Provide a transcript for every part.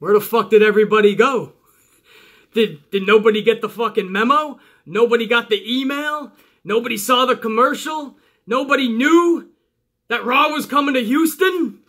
Where the fuck did everybody go? Did, did nobody get the fucking memo? Nobody got the email? Nobody saw the commercial? Nobody knew that Raw was coming to Houston?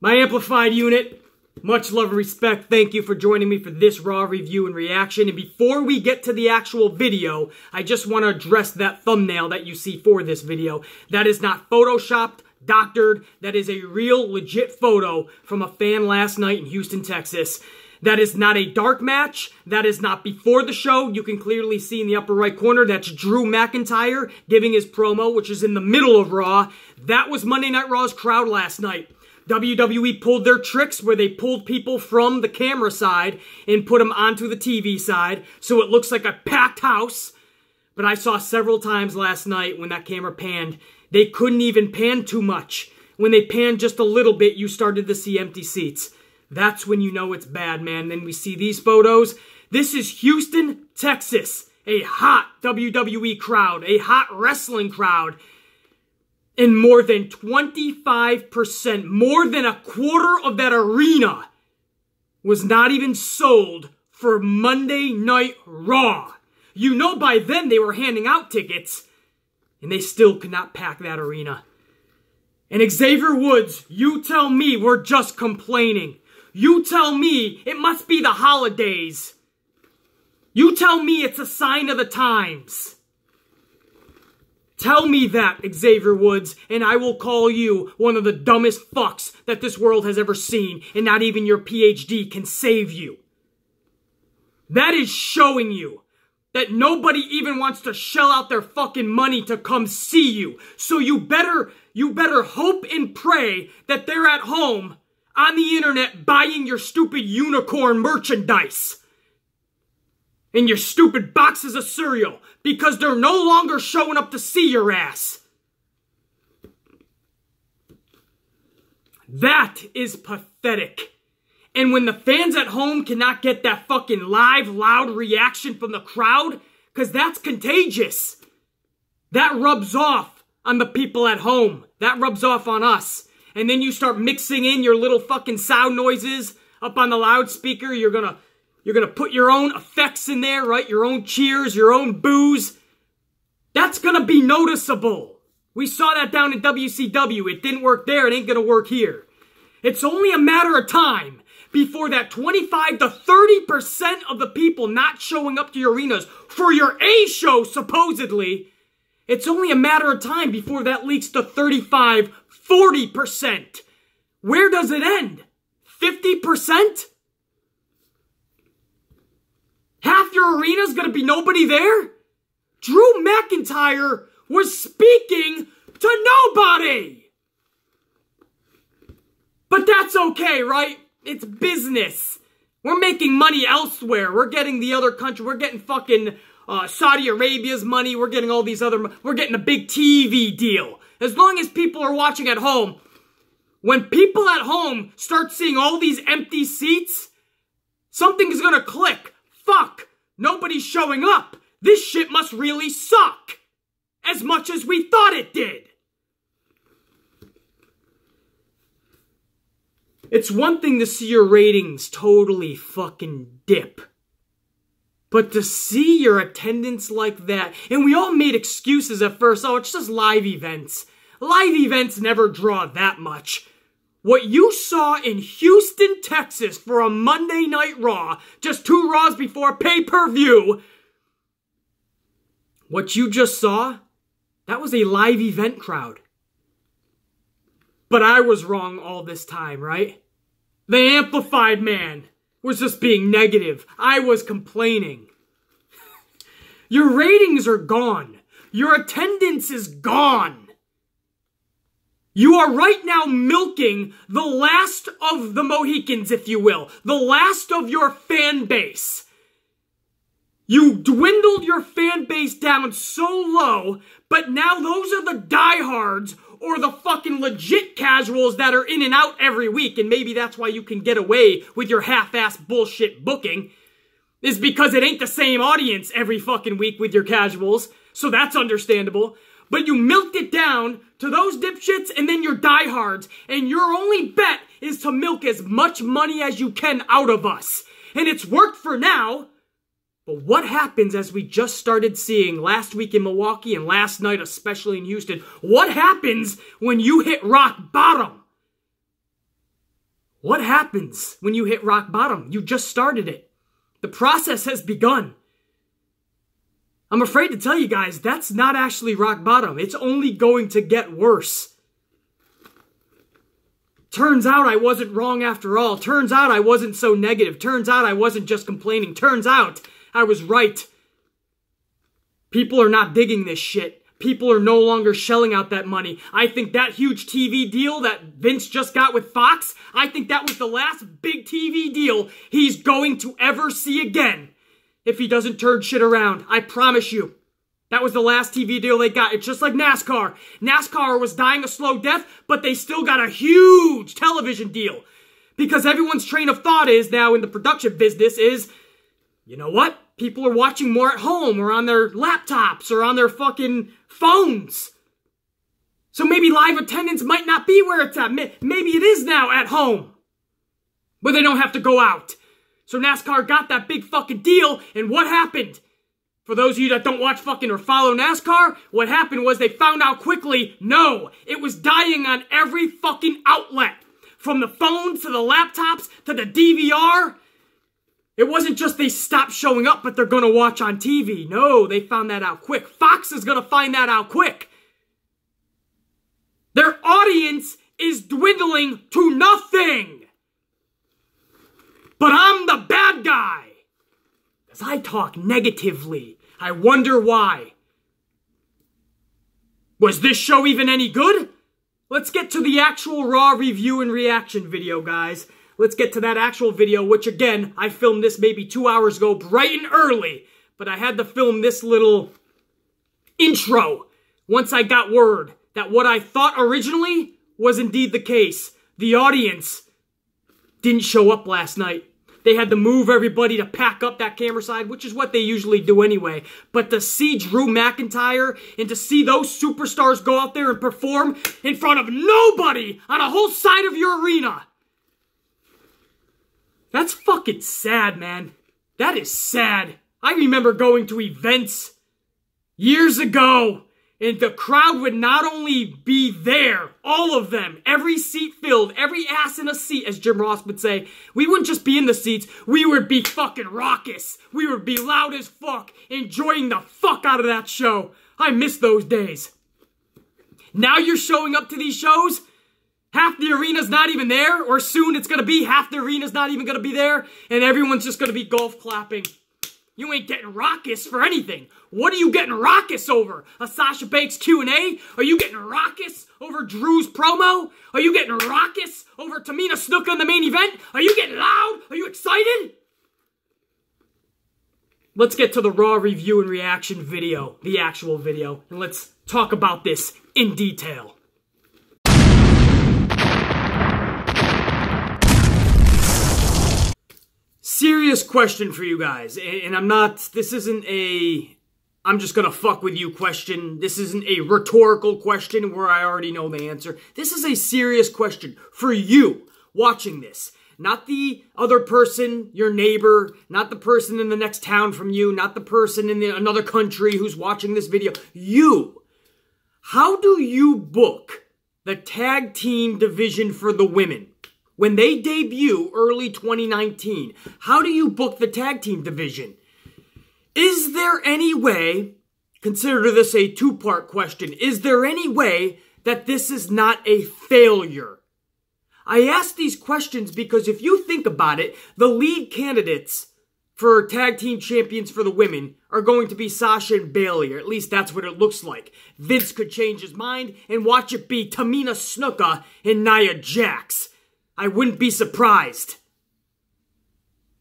My amplified unit, much love and respect. Thank you for joining me for this Raw review and reaction. And before we get to the actual video, I just want to address that thumbnail that you see for this video. That is not photoshopped, doctored. That is a real, legit photo from a fan last night in Houston, Texas. That is not a dark match. That is not before the show. You can clearly see in the upper right corner, that's Drew McIntyre giving his promo, which is in the middle of Raw. That was Monday Night Raw's crowd last night. WWE pulled their tricks where they pulled people from the camera side and put them onto the TV side, so it looks like a packed house. But I saw several times last night when that camera panned, they couldn't even pan too much. When they panned just a little bit, you started to see empty seats. That's when you know it's bad, man. Then we see these photos. This is Houston, Texas. A hot WWE crowd, a hot wrestling crowd. And more than 25%, more than a quarter of that arena was not even sold for Monday Night Raw. You know by then they were handing out tickets, and they still could not pack that arena. And Xavier Woods, you tell me we're just complaining. You tell me it must be the holidays. You tell me it's a sign of the times. Tell me that, Xavier Woods, and I will call you one of the dumbest fucks that this world has ever seen, and not even your PhD can save you. That is showing you that nobody even wants to shell out their fucking money to come see you. So you better, you better hope and pray that they're at home on the internet buying your stupid unicorn merchandise and your stupid boxes of cereal because they're no longer showing up to see your ass. That is pathetic. And when the fans at home cannot get that fucking live, loud reaction from the crowd, because that's contagious, that rubs off on the people at home. That rubs off on us and then you start mixing in your little fucking sound noises up on the loudspeaker. You're gonna you're gonna put your own effects in there, right? Your own cheers, your own boos. That's gonna be noticeable. We saw that down in WCW. It didn't work there. It ain't gonna work here. It's only a matter of time before that 25 to 30% of the people not showing up to your arenas for your A show, supposedly, it's only a matter of time before that leaks to 35, 40%. Where does it end? 50%? Half your arena's gonna be nobody there? Drew McIntyre was speaking to nobody! But that's okay, right? It's business. We're making money elsewhere. We're getting the other country. We're getting fucking uh, Saudi Arabia's money. We're getting all these other. We're getting a big TV deal. As long as people are watching at home, when people at home start seeing all these empty seats, something's gonna click. Fuck, nobody's showing up. This shit must really suck. As much as we thought it did. It's one thing to see your ratings totally fucking dip. But to see your attendance like that, and we all made excuses at first, oh, it's just live events. Live events never draw that much. What you saw in Houston, Texas for a Monday Night Raw, just two Raws before pay-per-view, what you just saw, that was a live event crowd. But I was wrong all this time, right? The amplified man was just being negative. I was complaining. Your ratings are gone. Your attendance is gone. You are right now milking the last of the Mohicans, if you will, the last of your fan base. You dwindled your fan base down so low, but now those are the diehards or the fucking legit casuals that are in and out every week, and maybe that's why you can get away with your half-ass bullshit booking, is because it ain't the same audience every fucking week with your casuals, so that's understandable. But you milked it down to those dipshits and then your diehards, and your only bet is to milk as much money as you can out of us. And it's worked for now. But what happens as we just started seeing last week in Milwaukee and last night, especially in Houston? What happens when you hit rock bottom? What happens when you hit rock bottom? You just started it. The process has begun. I'm afraid to tell you guys, that's not actually rock bottom. It's only going to get worse. Turns out I wasn't wrong after all. Turns out I wasn't so negative. Turns out I wasn't just complaining. Turns out I was right. People are not digging this shit. People are no longer shelling out that money. I think that huge TV deal that Vince just got with Fox, I think that was the last big TV deal he's going to ever see again if he doesn't turn shit around. I promise you. That was the last TV deal they got. It's just like NASCAR. NASCAR was dying a slow death, but they still got a huge television deal. Because everyone's train of thought is now in the production business is, you know what? People are watching more at home or on their laptops or on their fucking phones. So maybe live attendance might not be where it's at. Maybe it is now at home. But they don't have to go out. So NASCAR got that big fucking deal, and what happened? For those of you that don't watch fucking or follow NASCAR, what happened was they found out quickly, no, it was dying on every fucking outlet. From the phones to the laptops to the DVR. It wasn't just they stopped showing up, but they're gonna watch on TV. No, they found that out quick. Fox is gonna find that out quick. Their audience is dwindling to nothing. But I'm the bad guy. Because I talk negatively. I wonder why. Was this show even any good? Let's get to the actual Raw review and reaction video, guys. Let's get to that actual video, which again, I filmed this maybe two hours ago, bright and early. But I had to film this little intro once I got word that what I thought originally was indeed the case. The audience didn't show up last night. They had to move everybody to pack up that camera side, which is what they usually do anyway. But to see Drew McIntyre and to see those superstars go out there and perform in front of nobody on a whole side of your arena. That's fucking sad, man. That is sad. I remember going to events years ago and the crowd would not only be there, all of them, every seat filled, every ass in a seat, as Jim Ross would say. We wouldn't just be in the seats, we would be fucking raucous. We would be loud as fuck, enjoying the fuck out of that show. I miss those days. Now you're showing up to these shows, half the arena's not even there, or soon it's gonna be half the arena's not even gonna be there, and everyone's just gonna be golf clapping. You ain't getting raucous for anything. What are you getting raucous over? A Sasha Banks Q&A? Are you getting raucous over Drew's promo? Are you getting raucous over Tamina Snuka in the main event? Are you getting loud? Are you excited? Let's get to the Raw review and reaction video, the actual video, and let's talk about this in detail. Serious question for you guys, and I'm not, this isn't a, I'm just gonna fuck with you question. This isn't a rhetorical question where I already know the answer. This is a serious question for you watching this. Not the other person, your neighbor, not the person in the next town from you, not the person in the, another country who's watching this video. You. How do you book the tag team division for the women? When they debut early 2019, how do you book the tag team division? Is there any way, consider this a two part question, is there any way that this is not a failure? I ask these questions because if you think about it, the lead candidates for tag team champions for the women are going to be Sasha and Bayley, or at least that's what it looks like. Vince could change his mind and watch it be Tamina Snuka and Nia Jax. I wouldn't be surprised.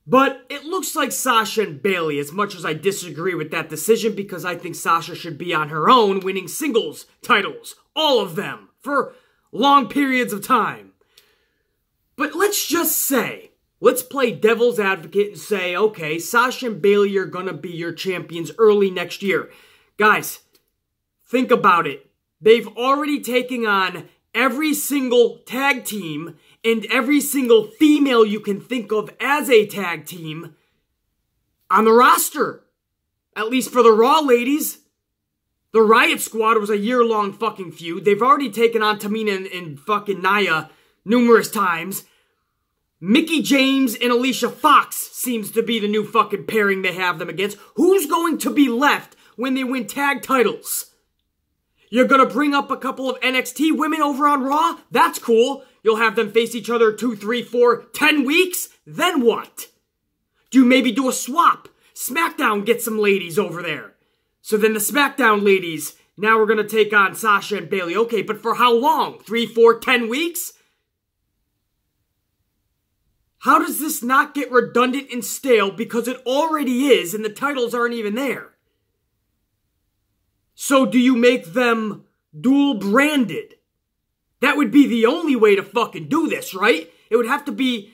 But it looks like Sasha and Bayley, as much as I disagree with that decision because I think Sasha should be on her own winning singles titles, all of them, for long periods of time. But let's just say, let's play devil's advocate and say, okay, Sasha and Bayley are gonna be your champions early next year. Guys, think about it. They've already taken on every single tag team and every single female you can think of as a tag team on the roster. At least for the Raw ladies. The Riot Squad was a year long fucking feud. They've already taken on Tamina and, and fucking Nia numerous times. Mickie James and Alicia Fox seems to be the new fucking pairing they have them against. Who's going to be left when they win tag titles? You're gonna bring up a couple of NXT women over on Raw? That's cool. You'll have them face each other two, three, four, ten weeks? Then what? Do you maybe do a swap? SmackDown gets some ladies over there. So then the SmackDown ladies, now we're gonna take on Sasha and Bayley. Okay, but for how long? Three, four, ten weeks? How does this not get redundant and stale because it already is and the titles aren't even there? So do you make them dual branded? That would be the only way to fucking do this, right? It would have to be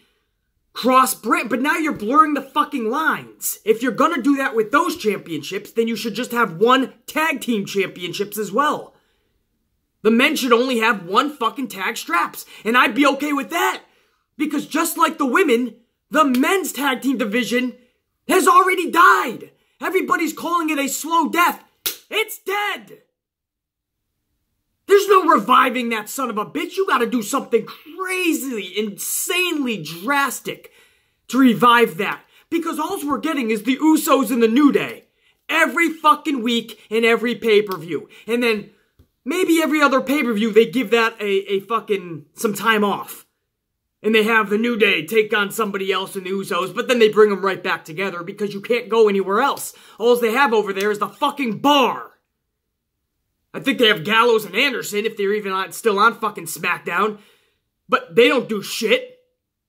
cross brand, but now you're blurring the fucking lines. If you're gonna do that with those championships, then you should just have one tag team championships as well. The men should only have one fucking tag straps, and I'd be okay with that. Because just like the women, the men's tag team division has already died. Everybody's calling it a slow death. It's dead. There's no reviving that son of a bitch. You gotta do something crazily, insanely drastic to revive that. Because all we're getting is the Usos and the New Day. Every fucking week in every pay-per-view. And then maybe every other pay-per-view they give that a, a fucking some time off and they have the New Day take on somebody else in the Usos, but then they bring them right back together because you can't go anywhere else. All they have over there is the fucking bar. I think they have Gallows and Anderson if they're even on, still on fucking SmackDown, but they don't do shit.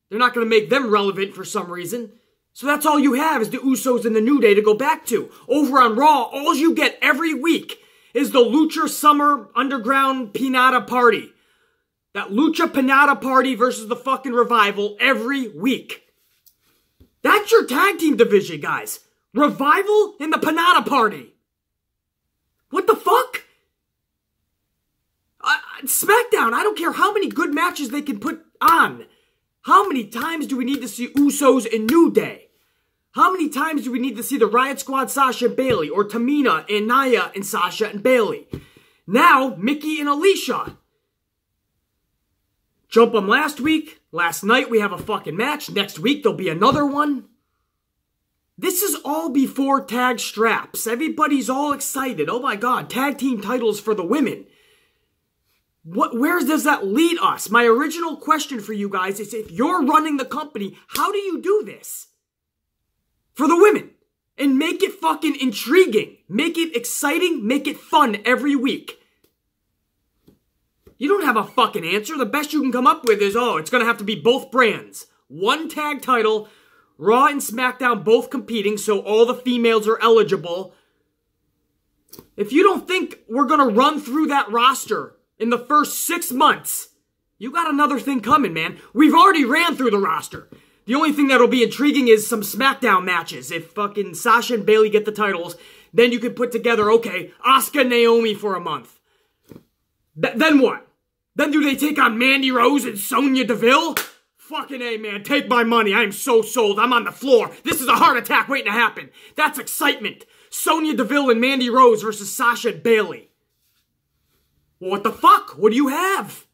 They're not going to make them relevant for some reason. So that's all you have is the Usos and the New Day to go back to. Over on Raw, all you get every week is the Lucha Summer Underground Pinata Party. That Lucha Pinata Party versus the fucking Revival every week. That's your tag team division, guys. Revival and the Pinata Party. What the fuck? SmackDown, I don't care how many good matches they can put on. How many times do we need to see Usos and New Day? How many times do we need to see the Riot Squad Sasha and Bayley or Tamina and Nia and Sasha and Bayley? Now, Mickie and Alicia. Jump them last week. Last night we have a fucking match. Next week there'll be another one. This is all before tag straps. Everybody's all excited. Oh my god, tag team titles for the women. What where does that lead us? My original question for you guys is if you're running the company, how do you do this? For the women. And make it fucking intriguing. Make it exciting, make it fun every week. You don't have a fucking answer. The best you can come up with is, oh, it's gonna have to be both brands. One tag title, Raw and SmackDown both competing, so all the females are eligible. If you don't think we're gonna run through that roster in the first six months, you got another thing coming, man. We've already ran through the roster. The only thing that'll be intriguing is some SmackDown matches. If fucking Sasha and Bayley get the titles, then you could put together, okay, Asuka Naomi for a month. Th- then what? Then do they take on Mandy Rose and Sonya Deville? Fucking A, man. Take my money. I am so sold. I'm on the floor. This is a heart attack waiting to happen. That's excitement. Sonya Deville and Mandy Rose versus Sasha and Bayley. Well, what the fuck? What do you have?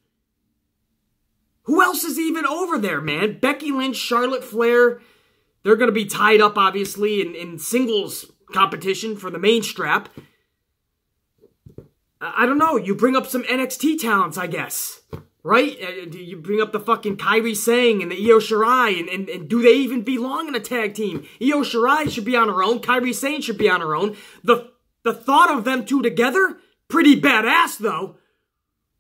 Who else is even over there, man? Becky Lynch, Charlotte Flair. They're going to be tied up, obviously, in, in singles competition for the main strap. I don't know. You bring up some NXT talents, I guess. Right? Uh, you bring up the fucking Kairi Sane and the Io Shirai, and, and, and do they even belong in a tag team? Io Shirai should be on her own. Kairi Sane should be on her own. The, the thought of them two together, pretty badass, though.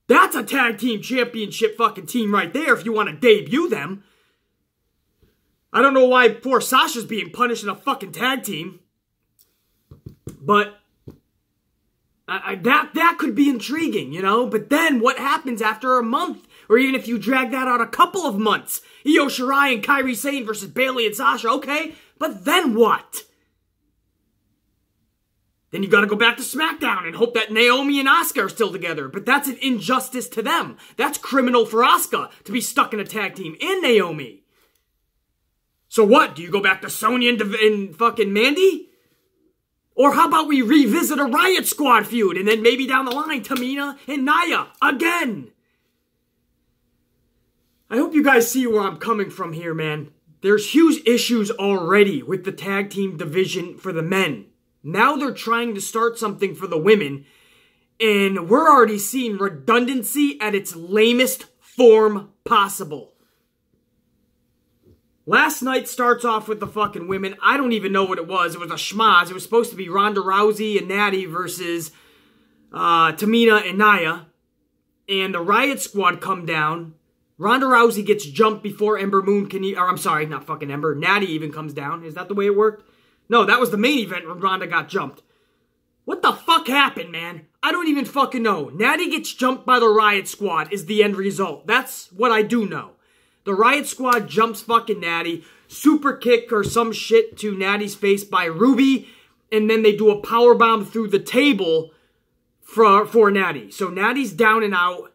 That's a tag team championship fucking team right there if you want to debut them. I don't know why poor Sasha's being punished in a fucking tag team. But I, that that could be intriguing, you know. But then what happens after a month, or even if you drag that out a couple of months? Io Shirai and Kairi Sane versus Bayley and Sasha. Okay, but then what? Then you gotta go back to SmackDown and hope that Naomi and Asuka are still together. But that's an injustice to them. That's criminal for Asuka to be stuck in a tag team and Naomi. So what? Do you go back to Sonya and, and fucking Mandy? Or how about we revisit a Riot Squad feud and then maybe down the line, Tamina and Nia again? I hope you guys see where I'm coming from here, man. There's huge issues already with the tag team division for the men. Now they're trying to start something for the women, and we're already seeing redundancy at its lamest form possible. Last night starts off with the fucking women. I don't even know what it was. It was a schmaz. It was supposed to be Ronda Rousey and Natty versus uh, Tamina and Nia. And the Riot Squad come down. Ronda Rousey gets jumped before Ember Moon can... Or I'm sorry, not fucking Ember. Natty even comes down. Is that the way it worked? No, that was the main event when Ronda got jumped. What the fuck happened, man? I don't even fucking know. Natty gets jumped by the Riot Squad is the end result. That's what I do know. The Riot Squad jumps fucking Natty, super kick or some shit to Natty's face by Ruby, and then they do a power bomb through the table for for Natty. So Natty's down and out.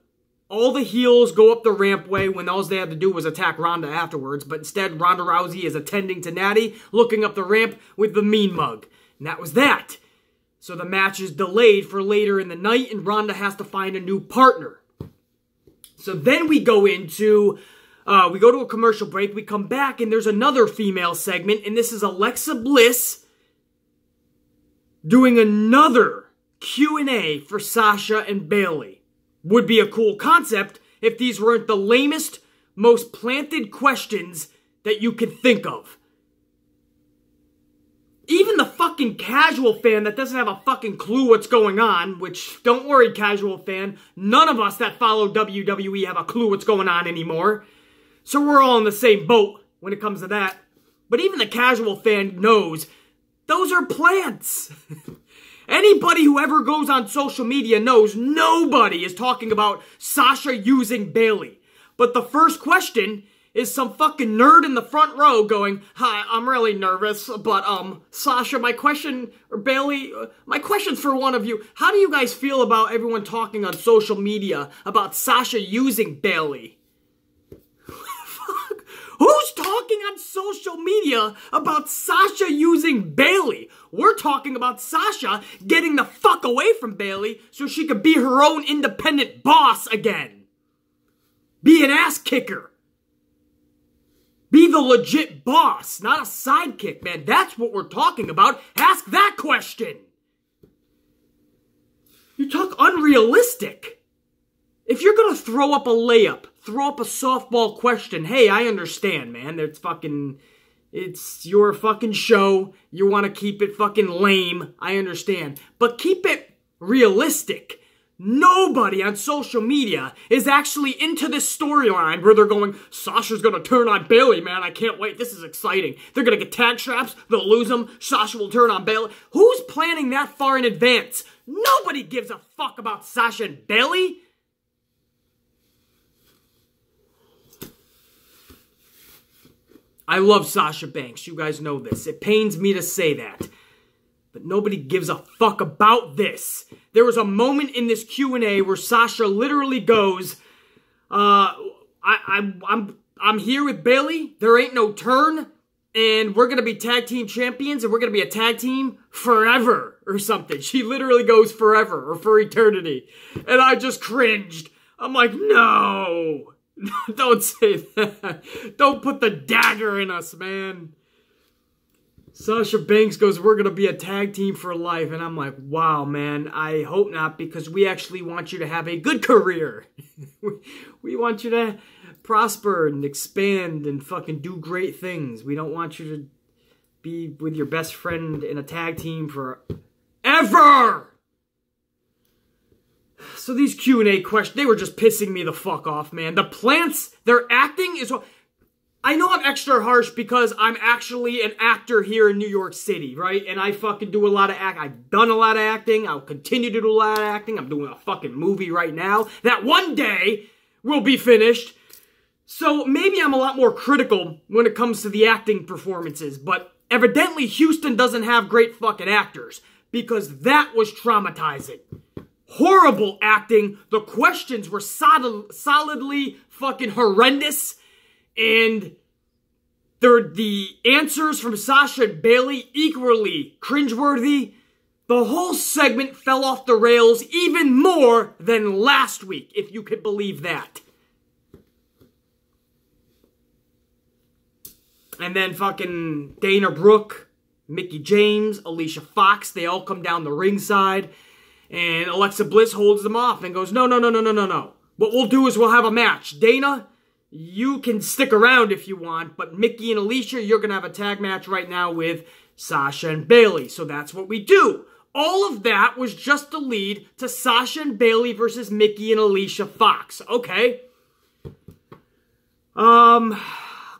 All the heels go up the rampway when all they had to do was attack Ronda afterwards, but instead Ronda Rousey is attending to Natty, looking up the ramp with the mean mug. And that was that. So the match is delayed for later in the night, and Ronda has to find a new partner. So then we go into, uh, we go to a commercial break, we come back, and there's another female segment, and this is Alexa Bliss doing another Q&A for Sasha and Bayley would be a cool concept if these weren't the lamest, most planted questions that you could think of. Even the fucking casual fan that doesn't have a fucking clue what's going on, which, don't worry, casual fan, none of us that follow WWE have a clue what's going on anymore. So we're all in the same boat when it comes to that. But even the casual fan knows those are plants. Anybody who ever goes on social media knows nobody is talking about Sasha using Bayley. But the first question is some fucking nerd in the front row going, "Hi, I'm really nervous, but um, Sasha, my question or Bayley, uh, my question's for one of you. How do you guys feel about everyone talking on social media about Sasha using Bayley?" Who's talking on social media about Sasha using Bayley? We're talking about Sasha getting the fuck away from Bayley so she could be her own independent boss again. Be an ass kicker. Be the legit boss, not a sidekick, man. That's what we're talking about. Ask that question. You talk unrealistic. If you're gonna throw up a layup, throw up a softball question, hey, I understand, man. It's fucking. It's your fucking show. You want to keep it fucking lame. I understand. But keep it realistic. Nobody on social media is actually into this storyline where they're going, Sasha's gonna turn on Bayley, man. I can't wait. This is exciting. They're gonna get tag traps. They'll lose them. Sasha will turn on Bayley. Who's planning that far in advance? Nobody gives a fuck about Sasha and Bayley. I love Sasha Banks. You guys know this. It pains me to say that. But nobody gives a fuck about this. There was a moment in this Q&A where Sasha literally goes, uh, I, I, I'm, I'm here with Bayley. There ain't no turn. And we're going to be tag team champions and we're going to be a tag team forever or something. She literally goes forever or for eternity. And I just cringed. I'm like, no. Don't say that. Don't put the dagger in us, man. Sasha Banks goes, We're going to be a tag team for life. And I'm like, Wow, man, I hope not because we actually want you to have a good career. we want you to prosper and expand and fucking do great things. We don't want you to be with your best friend in a tag team for ever. So these Q&A questions, they were just pissing me the fuck off, man. The plants, their acting is... What I know I'm extra harsh because I'm actually an actor here in New York City, right? And I fucking do a lot of act. I've done a lot of acting. I'll continue to do a lot of acting. I'm doing a fucking movie right now that one day will be finished. So maybe I'm a lot more critical when it comes to the acting performances, but evidently Houston doesn't have great fucking actors because that was traumatizing. Horrible acting. The questions were solid, solidly fucking horrendous. And the answers from Sasha and Bayley equally cringeworthy. The whole segment fell off the rails even more than last week, if you could believe that. And then fucking Dana Brooke, Mickie James, Alicia Fox, they all come down the ringside. And Alexa Bliss holds them off and goes, no, no, no, no, no, no, no. What we'll do is we'll have a match. Dana, you can stick around if you want, but Mickie and Alicia, you're going to have a tag match right now with Sasha and Bayley. So that's what we do. All of that was just to lead to Sasha and Bayley versus Mickie and Alicia Fox. Okay. Um,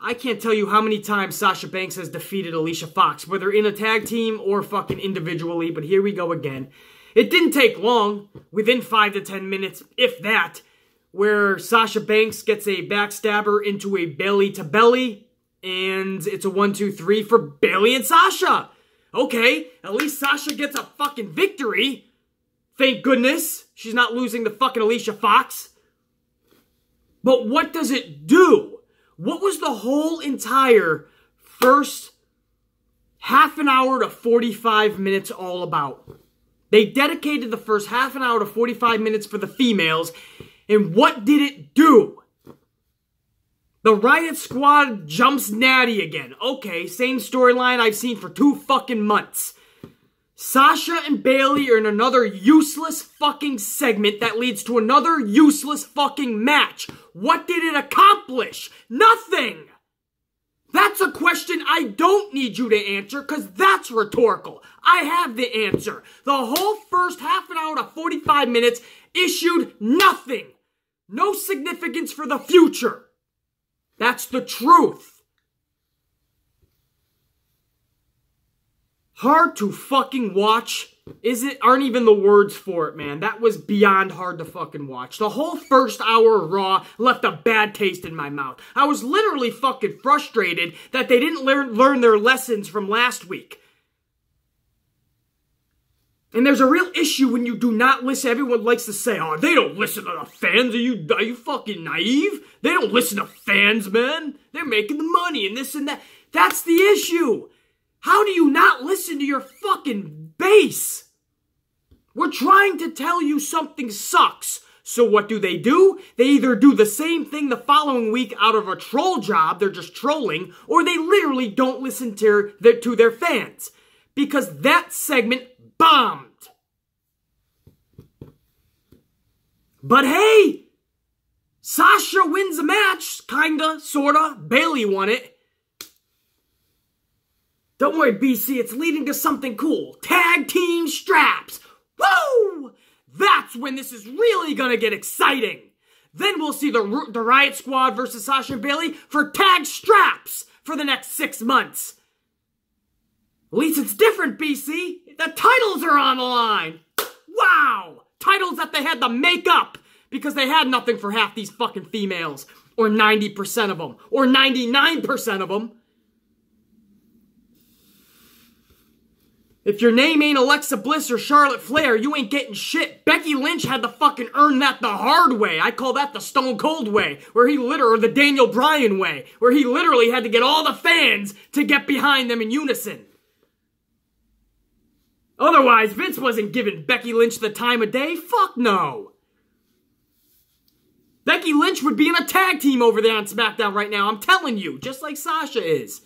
I can't tell you how many times Sasha Banks has defeated Alicia Fox, whether in a tag team or fucking individually, but here we go again. It didn't take long, within 5 to 10 minutes, if that, where Sasha Banks gets a backstabber into a belly to belly, and it's a 1 2 3 for Bayley and Sasha. Okay, at least Sasha gets a fucking victory. Thank goodness she's not losing the fucking Alicia Fox. But what does it do? What was the whole entire first half an hour to 45 minutes all about? They dedicated the first half an hour to 45 minutes for the females, and what did it do? The Riot Squad jumps Natty again. Okay, same storyline I've seen for two fucking months. Sasha and Bayley are in another useless fucking segment that leads to another useless fucking match. What did it accomplish? Nothing! That's a question I don't need you to answer because that's rhetorical. I have the answer. The whole first half an hour to 45 minutes issued nothing. No significance for the future. That's the truth. Hard to fucking watch. Is it? Aren't even the words for it, man. That was beyond hard to fucking watch. The whole first hour of Raw left a bad taste in my mouth. I was literally fucking frustrated that they didn't learn, learn their lessons from last week. And there's a real issue when you do not listen. Everyone likes to say, "Oh, they don't listen to the fans." Are you are you fucking naive? They don't listen to fans, man. They're making the money and this and that. That's the issue. How do you not listen to your fucking base? We're trying to tell you something sucks. So what do they do? They either do the same thing the following week out of a troll job, they're just trolling, or they literally don't listen to their, to their fans. Because that segment bombed. But hey, Sasha wins the match, kinda, sorta. Bayley won it. Don't worry, BC, it's leading to something cool. Tag team straps. Woo! That's when this is really gonna get exciting. Then we'll see the, the Riot Squad versus Sasha and Bayley for tag straps for the next six months. At least it's different, BC. The titles are on the line. Wow! Titles that they had to make up because they had nothing for half these fucking females. Or 90% of them. Or 99% of them. If your name ain't Alexa Bliss or Charlotte Flair, you ain't getting shit. Becky Lynch had to fucking earn that the hard way. I call that the Stone Cold way, where he literally, the Daniel Bryan way, where he literally had to get all the fans to get behind them in unison. Otherwise, Vince wasn't giving Becky Lynch the time of day. Fuck no. Becky Lynch would be in a tag team over there on SmackDown right now. I'm telling you, just like Sasha is.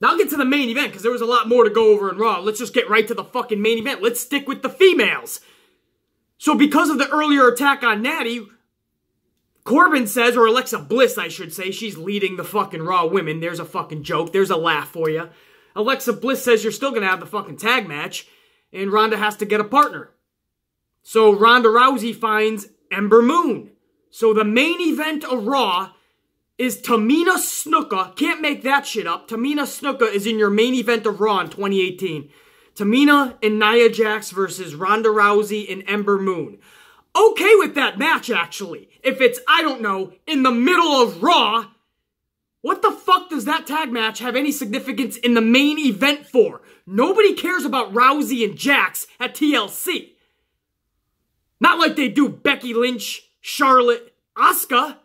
Now I'll get to the main event because there was a lot more to go over in Raw. Let's just get right to the fucking main event. Let's stick with the females. So because of the earlier attack on Natty, Corbin says, or Alexa Bliss, I should say, she's leading the fucking Raw women. There's a fucking joke. There's a laugh for you. Alexa Bliss says you're still going to have the fucking tag match, and Ronda has to get a partner. So Ronda Rousey finds Ember Moon. So the main event of Raw is Tamina Snuka. Can't make that shit up. Tamina Snuka is in your main event of Raw in 2018. Tamina and Nia Jax versus Ronda Rousey and Ember Moon. Okay with that match, actually. If it's, I don't know, in the middle of Raw, what the fuck? fuck does that tag match have any significance in the main event for? Nobody cares about Rousey and Jax at TLC. Not like they do Becky Lynch, Charlotte, Asuka.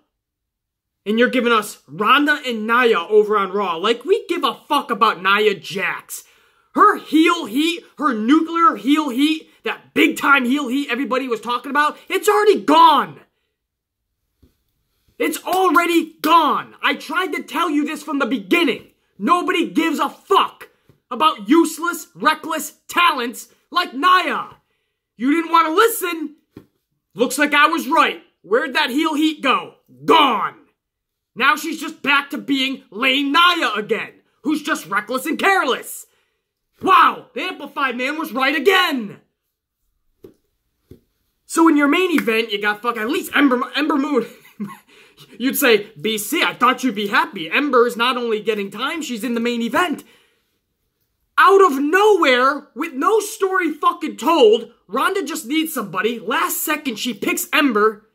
And you're giving us Ronda and Nia over on Raw. Like we give a fuck about Nia Jax. Her heel heat, her nuclear heel heat, that big time heel heat everybody was talking about, it's already gone. It's already gone. I tried to tell you this from the beginning. Nobody gives a fuck about useless, reckless talents like Nia. You didn't want to listen. Looks like I was right. Where'd that heel heat go? Gone. Now she's just back to being Lane Nia again, who's just reckless and careless. Wow, the Amplified Man was right again. So in your main event, you got fuck at least Ember Ember Moon. You'd say, BC, I thought you'd be happy. Ember is not only getting time, she's in the main event. Out of nowhere, with no story fucking told, Ronda just needs somebody. Last second, she picks Ember.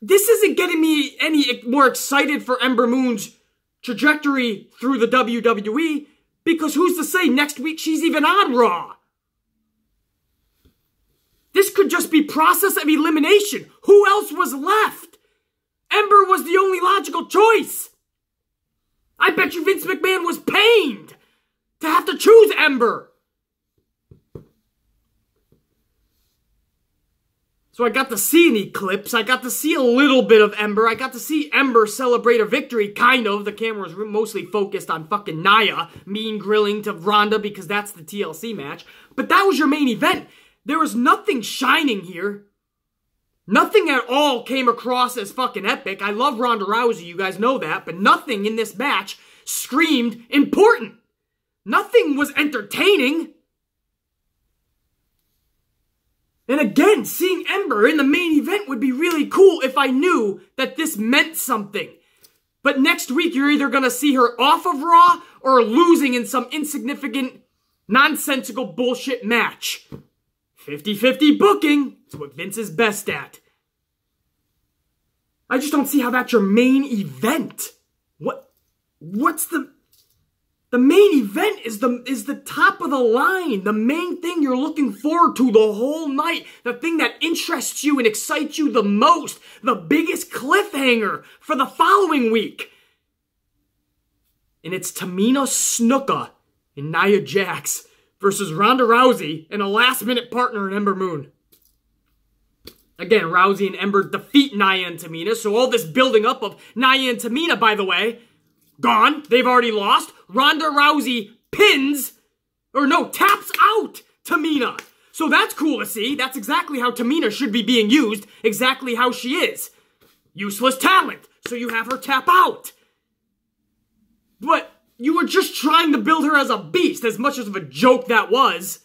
This isn't getting me any more excited for Ember Moon's trajectory through the WWE because who's to say next week she's even on Raw? This could just be process of elimination. Who else was left? Ember was the only logical choice. I bet you Vince McMahon was pained to have to choose Ember. So I got to see any clips. I got to see a little bit of Ember. I got to see Ember celebrate a victory, kind of. The camera was mostly focused on fucking Nia, mean grilling to Ronda because that's the TLC match. But that was your main event. There was nothing shining here. Nothing at all came across as fucking epic. I love Ronda Rousey, you guys know that, but nothing in this match screamed important. Nothing was entertaining. And again, seeing Ember in the main event would be really cool if I knew that this meant something. But next week, you're either going to see her off of Raw or losing in some insignificant, nonsensical bullshit match. 50-50 booking is what Vince is best at. I just don't see how that's your main event. What? What's the... The main event is the is the top of the line. The main thing you're looking forward to the whole night. The thing that interests you and excites you the most. The biggest cliffhanger for the following week. And it's Tamina Snuka and Nia Jax versus Ronda Rousey and a last minute partner in Ember Moon. Again, Rousey and Ember defeat Nia and Tamina, so all this building up of Nia and Tamina, by the way, Gone. They've already lost. Ronda Rousey pins, or no, taps out Tamina. So that's cool to see. That's exactly how Tamina should be being used. Exactly how she is. Useless talent. So you have her tap out. But you were just trying to build her as a beast, as much as of a joke that was.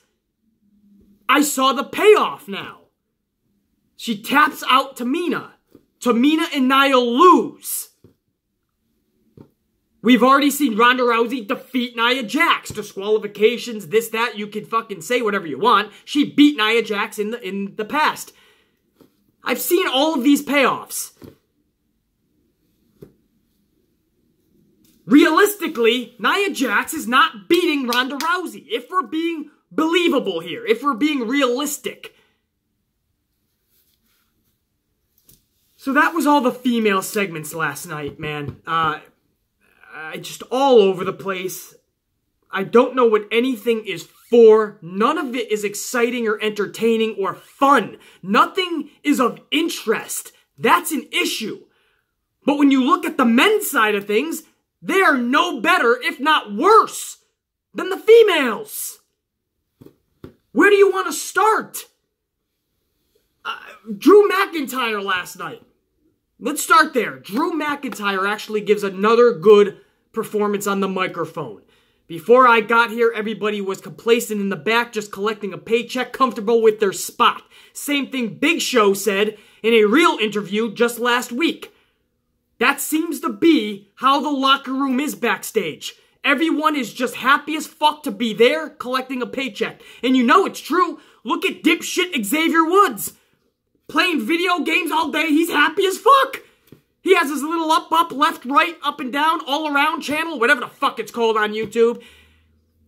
I saw the payoff now. She taps out Tamina. Tamina and Nia lose. We've already seen Ronda Rousey defeat Nia Jax. Disqualifications, this, that, you can fucking say whatever you want. She beat Nia Jax in the, in the past. I've seen all of these payoffs. Realistically, Nia Jax is not beating Ronda Rousey. If we're being believable here, if we're being realistic. So that was all the female segments last night, man. Uh, I just all over the place. I don't know what anything is for. None of it is exciting or entertaining or fun. Nothing is of interest. That's an issue. But when you look at the men's side of things, they are no better, if not worse, than the females. Where do you want to start? Uh, Drew McIntyre last night. Let's start there. Drew McIntyre actually gives another good performance on the microphone. Before I got here, everybody was complacent in the back, just collecting a paycheck, comfortable with their spot. Same thing Big Show said in a real interview just last week. That seems to be how the locker room is backstage. Everyone is just happy as fuck to be there collecting a paycheck. And you know it's true. Look at dipshit Xavier Woods. Playing video games all day, he's happy as fuck. He has his little up, up, left, right, up and down, all around channel, whatever the fuck it's called on YouTube.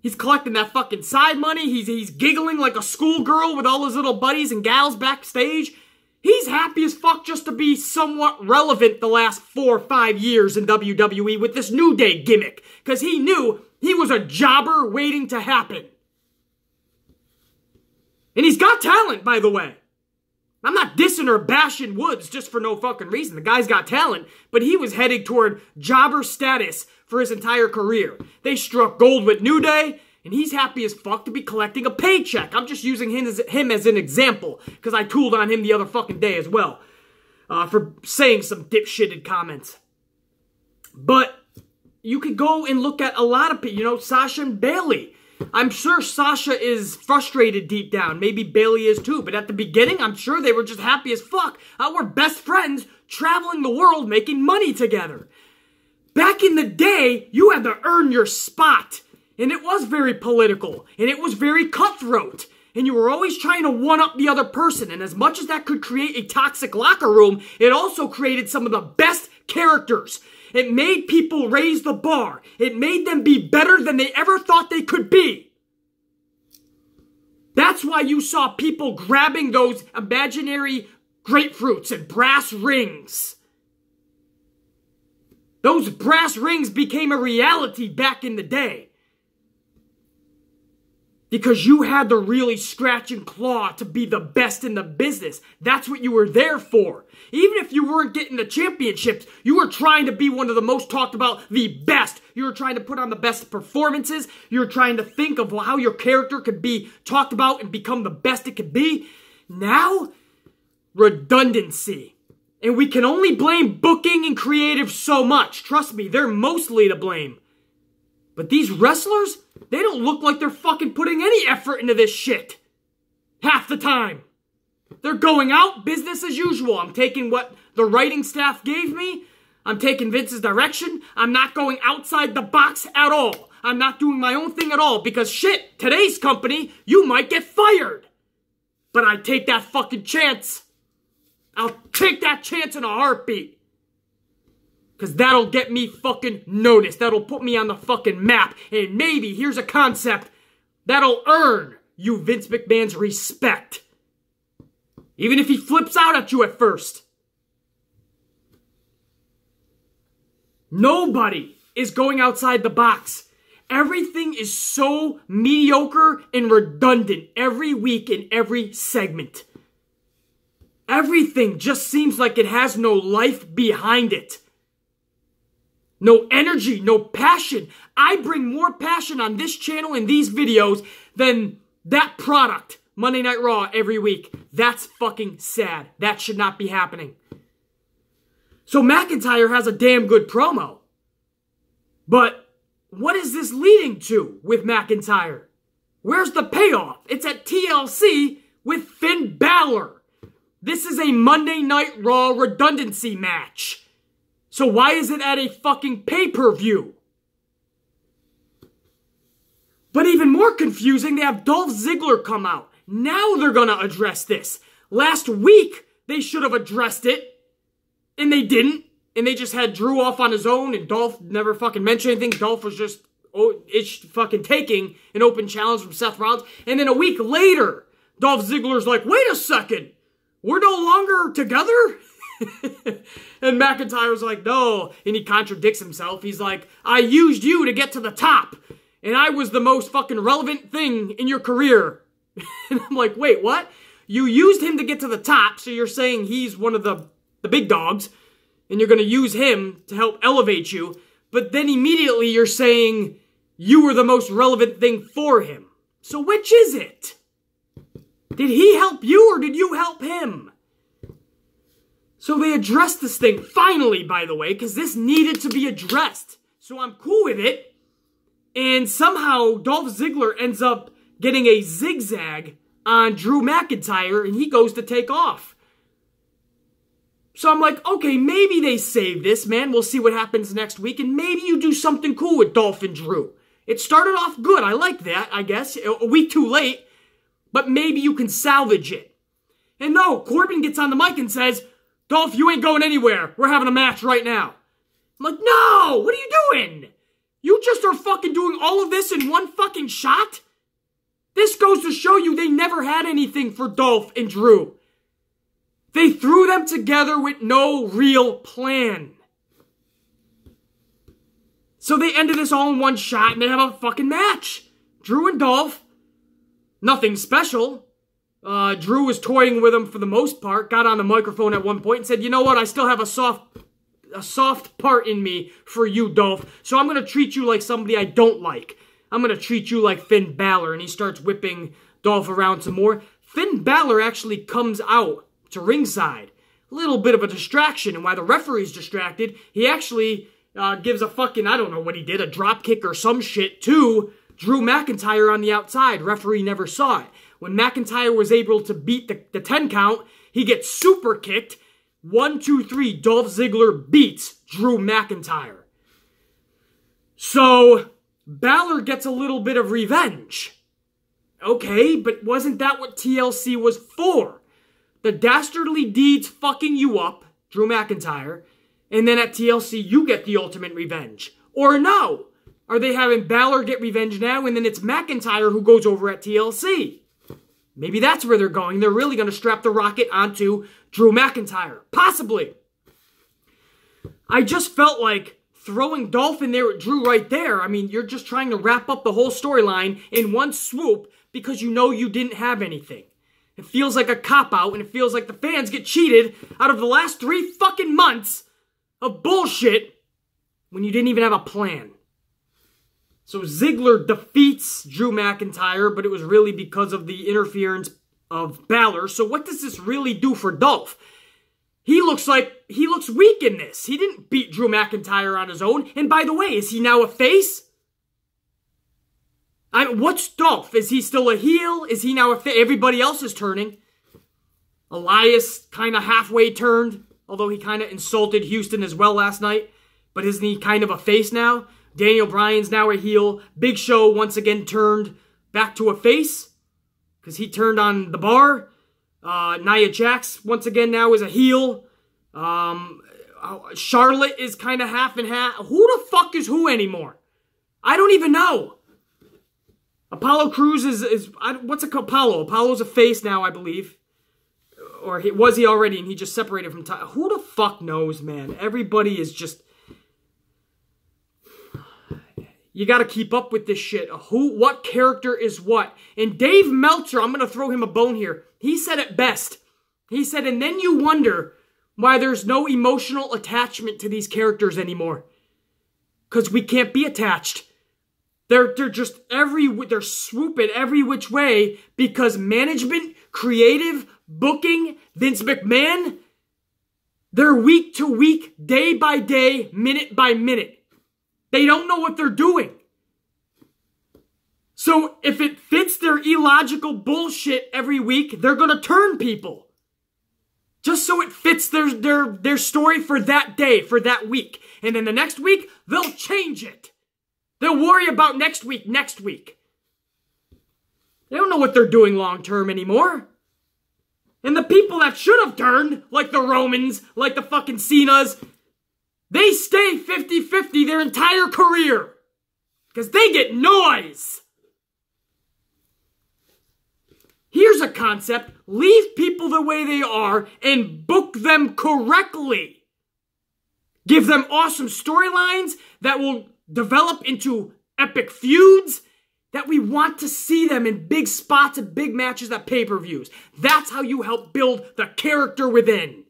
He's collecting that fucking side money. He's, he's giggling like a schoolgirl with all his little buddies and gals backstage. He's happy as fuck just to be somewhat relevant the last four or five years in WWE with this New Day gimmick. Because he knew he was a jobber waiting to happen. And he's got talent, by the way. I'm not dissing or bashing Woods just for no fucking reason. The guy's got talent, but he was heading toward jobber status for his entire career. They struck gold with New Day, and he's happy as fuck to be collecting a paycheck. I'm just using him as, him as an example, because I tooled on him the other fucking day as well, uh, for saying some dipshitted comments. But you could go and look at a lot of people, you know, Sasha and Bayley. I'm sure Sasha is frustrated deep down. Maybe Bayley is too. But at the beginning, I'm sure they were just happy as fuck. Uh, we're best friends traveling the world making money together. Back in the day, you had to earn your spot. And it was very political. And it was very cutthroat. And you were always trying to one up the other person. And as much as that could create a toxic locker room, it also created some of the best characters. It made people raise the bar. It made them be better than they ever thought they could be. That's why you saw people grabbing those imaginary grapefruits and brass rings. Those brass rings became a reality back in the day because you had to really scratch and claw to be the best in the business. That's what you were there for. Even if you weren't getting the championships, you were trying to be one of the most talked about, the best. You were trying to put on the best performances. You were trying to think of how your character could be talked about and become the best it could be. Now, redundancy. And we can only blame booking and creative so much. Trust me, they're mostly to blame. But these wrestlers, they don't look like they're fucking putting any effort into this shit. Half the time. They're going out business as usual. I'm taking what the writing staff gave me. I'm taking Vince's direction. I'm not going outside the box at all. I'm not doing my own thing at all because shit, today's company, you might get fired. But I take that fucking chance. I'll take that chance in a heartbeat. Because that'll get me fucking noticed. That'll put me on the fucking map. And maybe, here's a concept, that'll earn you Vince McMahon's respect. Even if he flips out at you at first. Nobody is going outside the box. Everything is so mediocre and redundant every week in every segment. Everything just seems like it has no life behind it no energy, no passion. I bring more passion on this channel and these videos than that product, Monday Night Raw, every week. That's fucking sad. That should not be happening. So McIntyre has a damn good promo. But what is this leading to with McIntyre? Where's the payoff? It's at TLC with Finn Balor. This is a Monday Night Raw redundancy match. So why is it at a fucking pay-per-view? But even more confusing, they have Dolph Ziggler come out. Now they're gonna address this. Last week, they should have addressed it. And they didn't. And they just had Drew off on his own, and Dolph never fucking mentioned anything. Dolph was just oh, it's fucking taking an open challenge from Seth Rollins. And then a week later, Dolph Ziggler's like, wait a second, we're no longer together? and McIntyre's like, no. And he contradicts himself. He's like, I used you to get to the top. And I was the most fucking relevant thing in your career. and I'm like, wait, what? You used him to get to the top, so you're saying he's one of the, the big dogs, and you're going to use him to help elevate you. But then immediately you're saying you were the most relevant thing for him. So which is it? Did he help you or did you help him? So they addressed this thing, finally, by the way, because this needed to be addressed. So I'm cool with it. And somehow Dolph Ziggler ends up getting a zigzag on Drew McIntyre and he goes to take off. So I'm like, okay, maybe they save this, man. We'll see what happens next week. And maybe you do something cool with Dolph and Drew. It started off good. I like that, I guess. A week too late. But maybe you can salvage it. And no, Corbin gets on the mic and says, Dolph, you ain't going anywhere. We're having a match right now. I'm like, no, what are you doing? You just are fucking doing all of this in one fucking shot? This goes to show you they never had anything for Dolph and Drew. They threw them together with no real plan. So they ended this all in one shot and they have a fucking match. Drew and Dolph. Nothing special. Uh, Drew was toying with him for the most part, got on the microphone at one point and said, you know what, I still have a soft a soft part in me for you, Dolph, so I'm gonna treat you like somebody I don't like. I'm gonna treat you like Finn Balor, and he starts whipping Dolph around some more. Finn Balor actually comes out to ringside. A little bit of a distraction, and while the referee's distracted, he actually uh, gives a fucking, I don't know what he did, a drop kick or some shit to Drew McIntyre on the outside. Referee never saw it. When McIntyre was able to beat the, the 10 count, he gets super kicked. One, two, three, Dolph Ziggler beats Drew McIntyre. So, Balor gets a little bit of revenge. Okay, but wasn't that what TLC was for? The dastardly deeds fucking you up, Drew McIntyre, and then at TLC you get the ultimate revenge. Or no? Are they having Balor get revenge now and then it's McIntyre who goes over at TLC? Maybe that's where they're going. They're really going to strap the rocket onto Drew McIntyre. Possibly. I just felt like throwing Dolph in there with Drew right there. I mean, you're just trying to wrap up the whole storyline in one swoop because you know you didn't have anything. It feels like a cop out and it feels like the fans get cheated out of the last three fucking months of bullshit when you didn't even have a plan. So Ziggler defeats Drew McIntyre, but it was really because of the interference of Balor. So what does this really do for Dolph? He looks like he looks weak in this. He didn't beat Drew McIntyre on his own. And by the way, is he now a face? I what's Dolph? Is he still a heel? Is he now a face? Everybody else is turning. Elias kind of halfway turned, although he kind of insulted Houston as well last night. But isn't he kind of a face now? Daniel Bryan's now a heel. Big Show once again turned back to a face because he turned on the bar. Uh, Nia Jax once again now is a heel. Um, Charlotte is kind of half and half. Who the fuck is who anymore? I don't even know. Apollo Crews is, is what's a Apollo? Apollo's a face now, I believe. Or he, was he already and he just separated from Ty? Who the fuck knows, man? Everybody is just you got to keep up with this shit. Who, what character is what? And Dave Meltzer, I'm going to throw him a bone here. He said it best. He said, and then you wonder why there's no emotional attachment to these characters anymore. Because we can't be attached. They're, they're just every, they're swooping every which way because management, creative, booking, Vince McMahon, they're week to week, day by day, minute by minute. They don't know what they're doing. So if it fits their illogical bullshit every week, they're going to turn people. Just so it fits their, their, their story for that day, for that week. And then the next week, they'll change it. They'll worry about next week, next week. They don't know what they're doing long term anymore. And the people that should have turned, like the Romans, like the fucking Cenas, they stay 50-50 their entire career. Because they get noise. Here's a concept. Leave people the way they are and book them correctly. Give them awesome storylines that will develop into epic feuds that we want to see them in big spots and big matches at pay-per-views. That's how you help build the character within.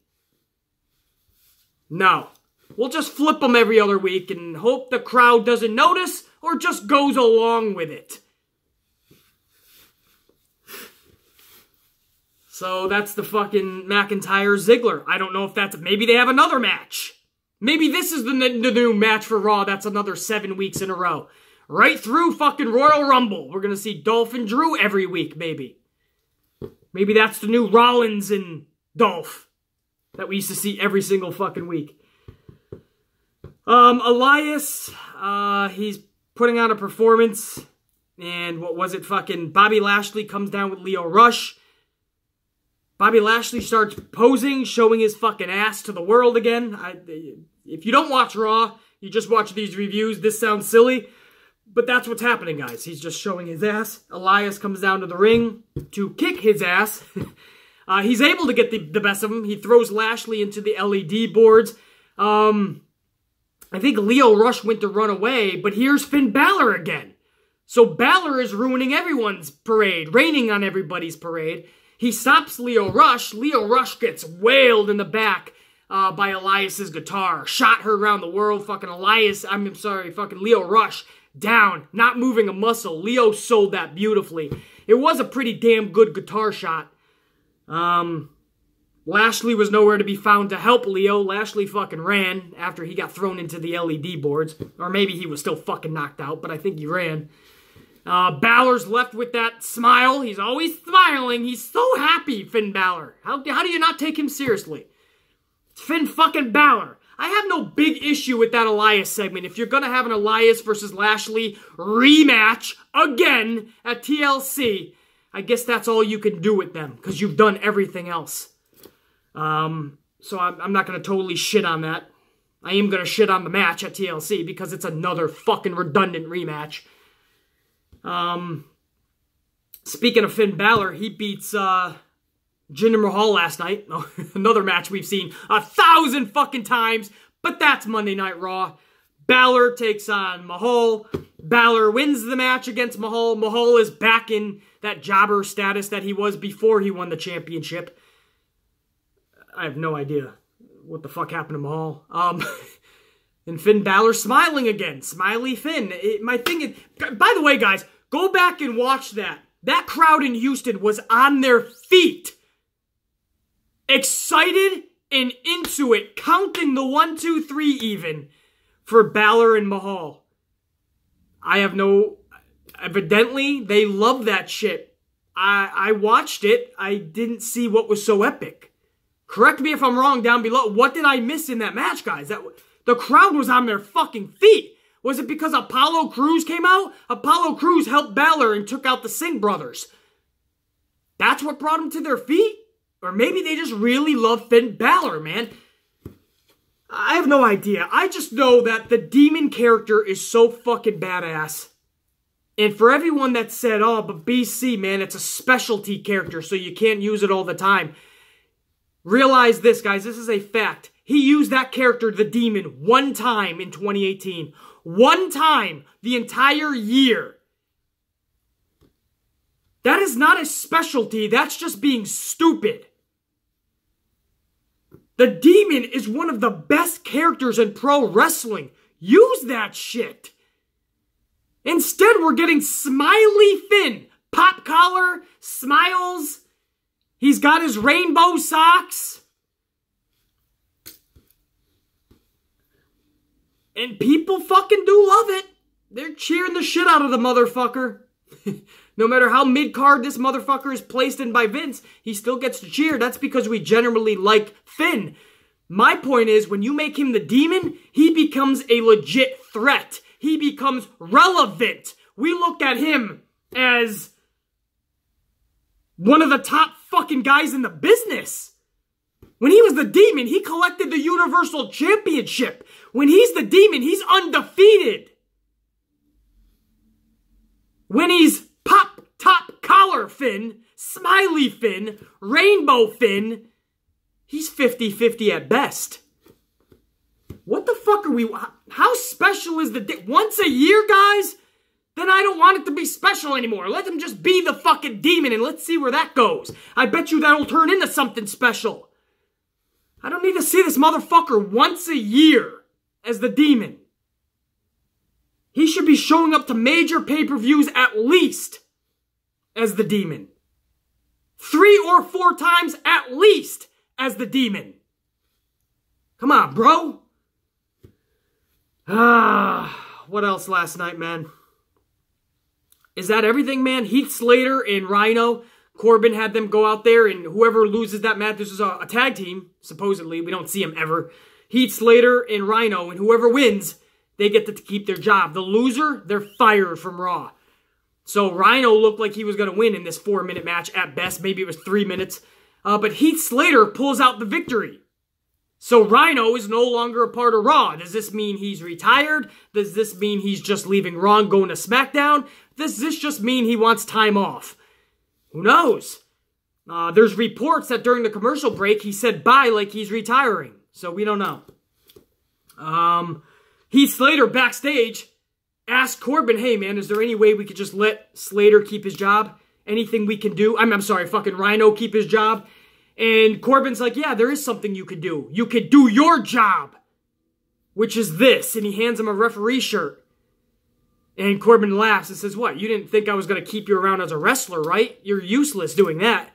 No. We'll just flip them every other week and hope the crowd doesn't notice or just goes along with it. So that's the fucking McIntyre Ziggler. I don't know if that's maybe they have another match. Maybe this is the, the new match for Raw. That's another seven weeks in a row. Right through fucking Royal Rumble. We're gonna see Dolph and Drew every week, maybe. Maybe that's the new Rollins and Dolph that we used to see every single fucking week. Um, Elias, uh, he's putting on a performance. And what was it? Fucking Bobby Lashley comes down with Lio Rush. Bobby Lashley starts posing, showing his fucking ass to the world again. I, if you don't watch Raw, you just watch these reviews, this sounds silly. But that's what's happening, guys. He's just showing his ass. Elias comes down to the ring to kick his ass. uh, he's able to get the, the best of him. He throws Lashley into the LED boards. Um, I think Lio Rush went to run away, but here's Finn Balor again. So Balor is ruining everyone's parade, raining on everybody's parade. He stops Lio Rush. Lio Rush gets wailed in the back uh, by Elias's guitar. Shot her around the world. Fucking Elias, I'm sorry, fucking Lio Rush down, not moving a muscle. Lio sold that beautifully. It was a pretty damn good guitar shot. Um, Lashley was nowhere to be found to help Lio. Lashley fucking ran after he got thrown into the LED boards. Or maybe he was still fucking knocked out, but I think he ran. Uh, Balor's left with that smile. He's always smiling. He's so happy, Finn Balor. How, how do you not take him seriously? It's Finn fucking Balor. I have no big issue with that Elias segment. If you're going to have an Elias versus Lashley rematch again at TLC, I guess that's all you can do with them because you've done everything else. Um, so I'm, I'm not going to totally shit on that. I am going to shit on the match at TLC because it's another fucking redundant rematch. Um, speaking of Finn Balor, he beats uh, Jinder Mahal last night. Another match we've seen a thousand fucking times, but that's Monday Night Raw. Balor takes on Mahal. Balor wins the match against Mahal. Mahal is back in that jobber status that he was before he won the championship. I have no idea what the fuck happened to Mahal. Um, and Finn Balor smiling again. Smiley Finn. It, my thing is, by the way, guys, go back and watch that. That crowd in Houston was on their feet excited and into it, counting the one, two, three even for Balor and Mahal. I have no. Evidently, they love that shit. I I watched it. I didn't see what was so epic. Correct me if I'm wrong down below. What did I miss in that match, guys? That the crowd was on their fucking feet. Was it because Apollo Crews came out? Apollo Crews helped Balor and took out the Singh brothers. That's what brought them to their feet? Or maybe they just really love Finn Balor, man. I have no idea. I just know that the demon character is so fucking badass. And for everyone that said, oh, but BC, man, it's a specialty character, so you can't use it all the time. Realize this, guys. This is a fact. He used that character, the demon, one time in 2018. One time the entire year. That is not a specialty. That's just being stupid. The demon is one of the best characters in pro wrestling. Use that shit. Instead, we're getting Smiley Finn. Pop collar, smiles. He's got his rainbow socks. And people fucking do love it. They're cheering the shit out of the motherfucker. No matter how mid card this motherfucker is placed in by Vince, he still gets to cheer. That's because we generally like Finn. My point is, when you make him the demon, he becomes a legit threat. He becomes relevant. We look at him as one of the top fucking guys in the business. When he was the demon, he collected the Universal Championship. When he's the demon, he's undefeated. When he's Pop Top Collar Finn, Smiley Finn, Rainbow Finn. He's 50-50 at best. What the fuck are we... How special is the... Once a year, guys? Then I don't want it to be special anymore. Let him just be the fucking demon and let's see where that goes. I bet you that'll turn into something special. I don't need to see this motherfucker once a year as the demon. He should be showing up to major pay-per-views at least as the demon. Three or four times at least as the demon. Come on, bro. Ah, what else last night, man? Is that everything, man? Heath Slater and Rhino. Corbin had them go out there, and whoever loses that match, this is a, a tag team, supposedly. We don't see them ever. Heath Slater and Rhino, and whoever wins they get to keep their job. The loser, they're fired from Raw. So Rhino looked like he was going to win in this four minute match at best. Maybe it was three minutes. Uh, but Heath Slater pulls out the victory. So Rhino is no longer a part of Raw. Does this mean he's retired? Does this mean he's just leaving Raw and going to SmackDown? Does this just mean he wants time off? Who knows? Uh, there's reports that during the commercial break he said bye like he's retiring. So we don't know. Um, Heath Slater backstage asked Corbin, hey man, is there any way we could just let Slater keep his job? Anything we can do? I'm, I'm sorry, fucking Rhino keep his job? And Corbin's like, yeah, there is something you could do. You could do your job, which is this. And he hands him a referee shirt. And Corbin laughs and says, what, you didn't think I was going to keep you around as a wrestler, right? You're useless doing that.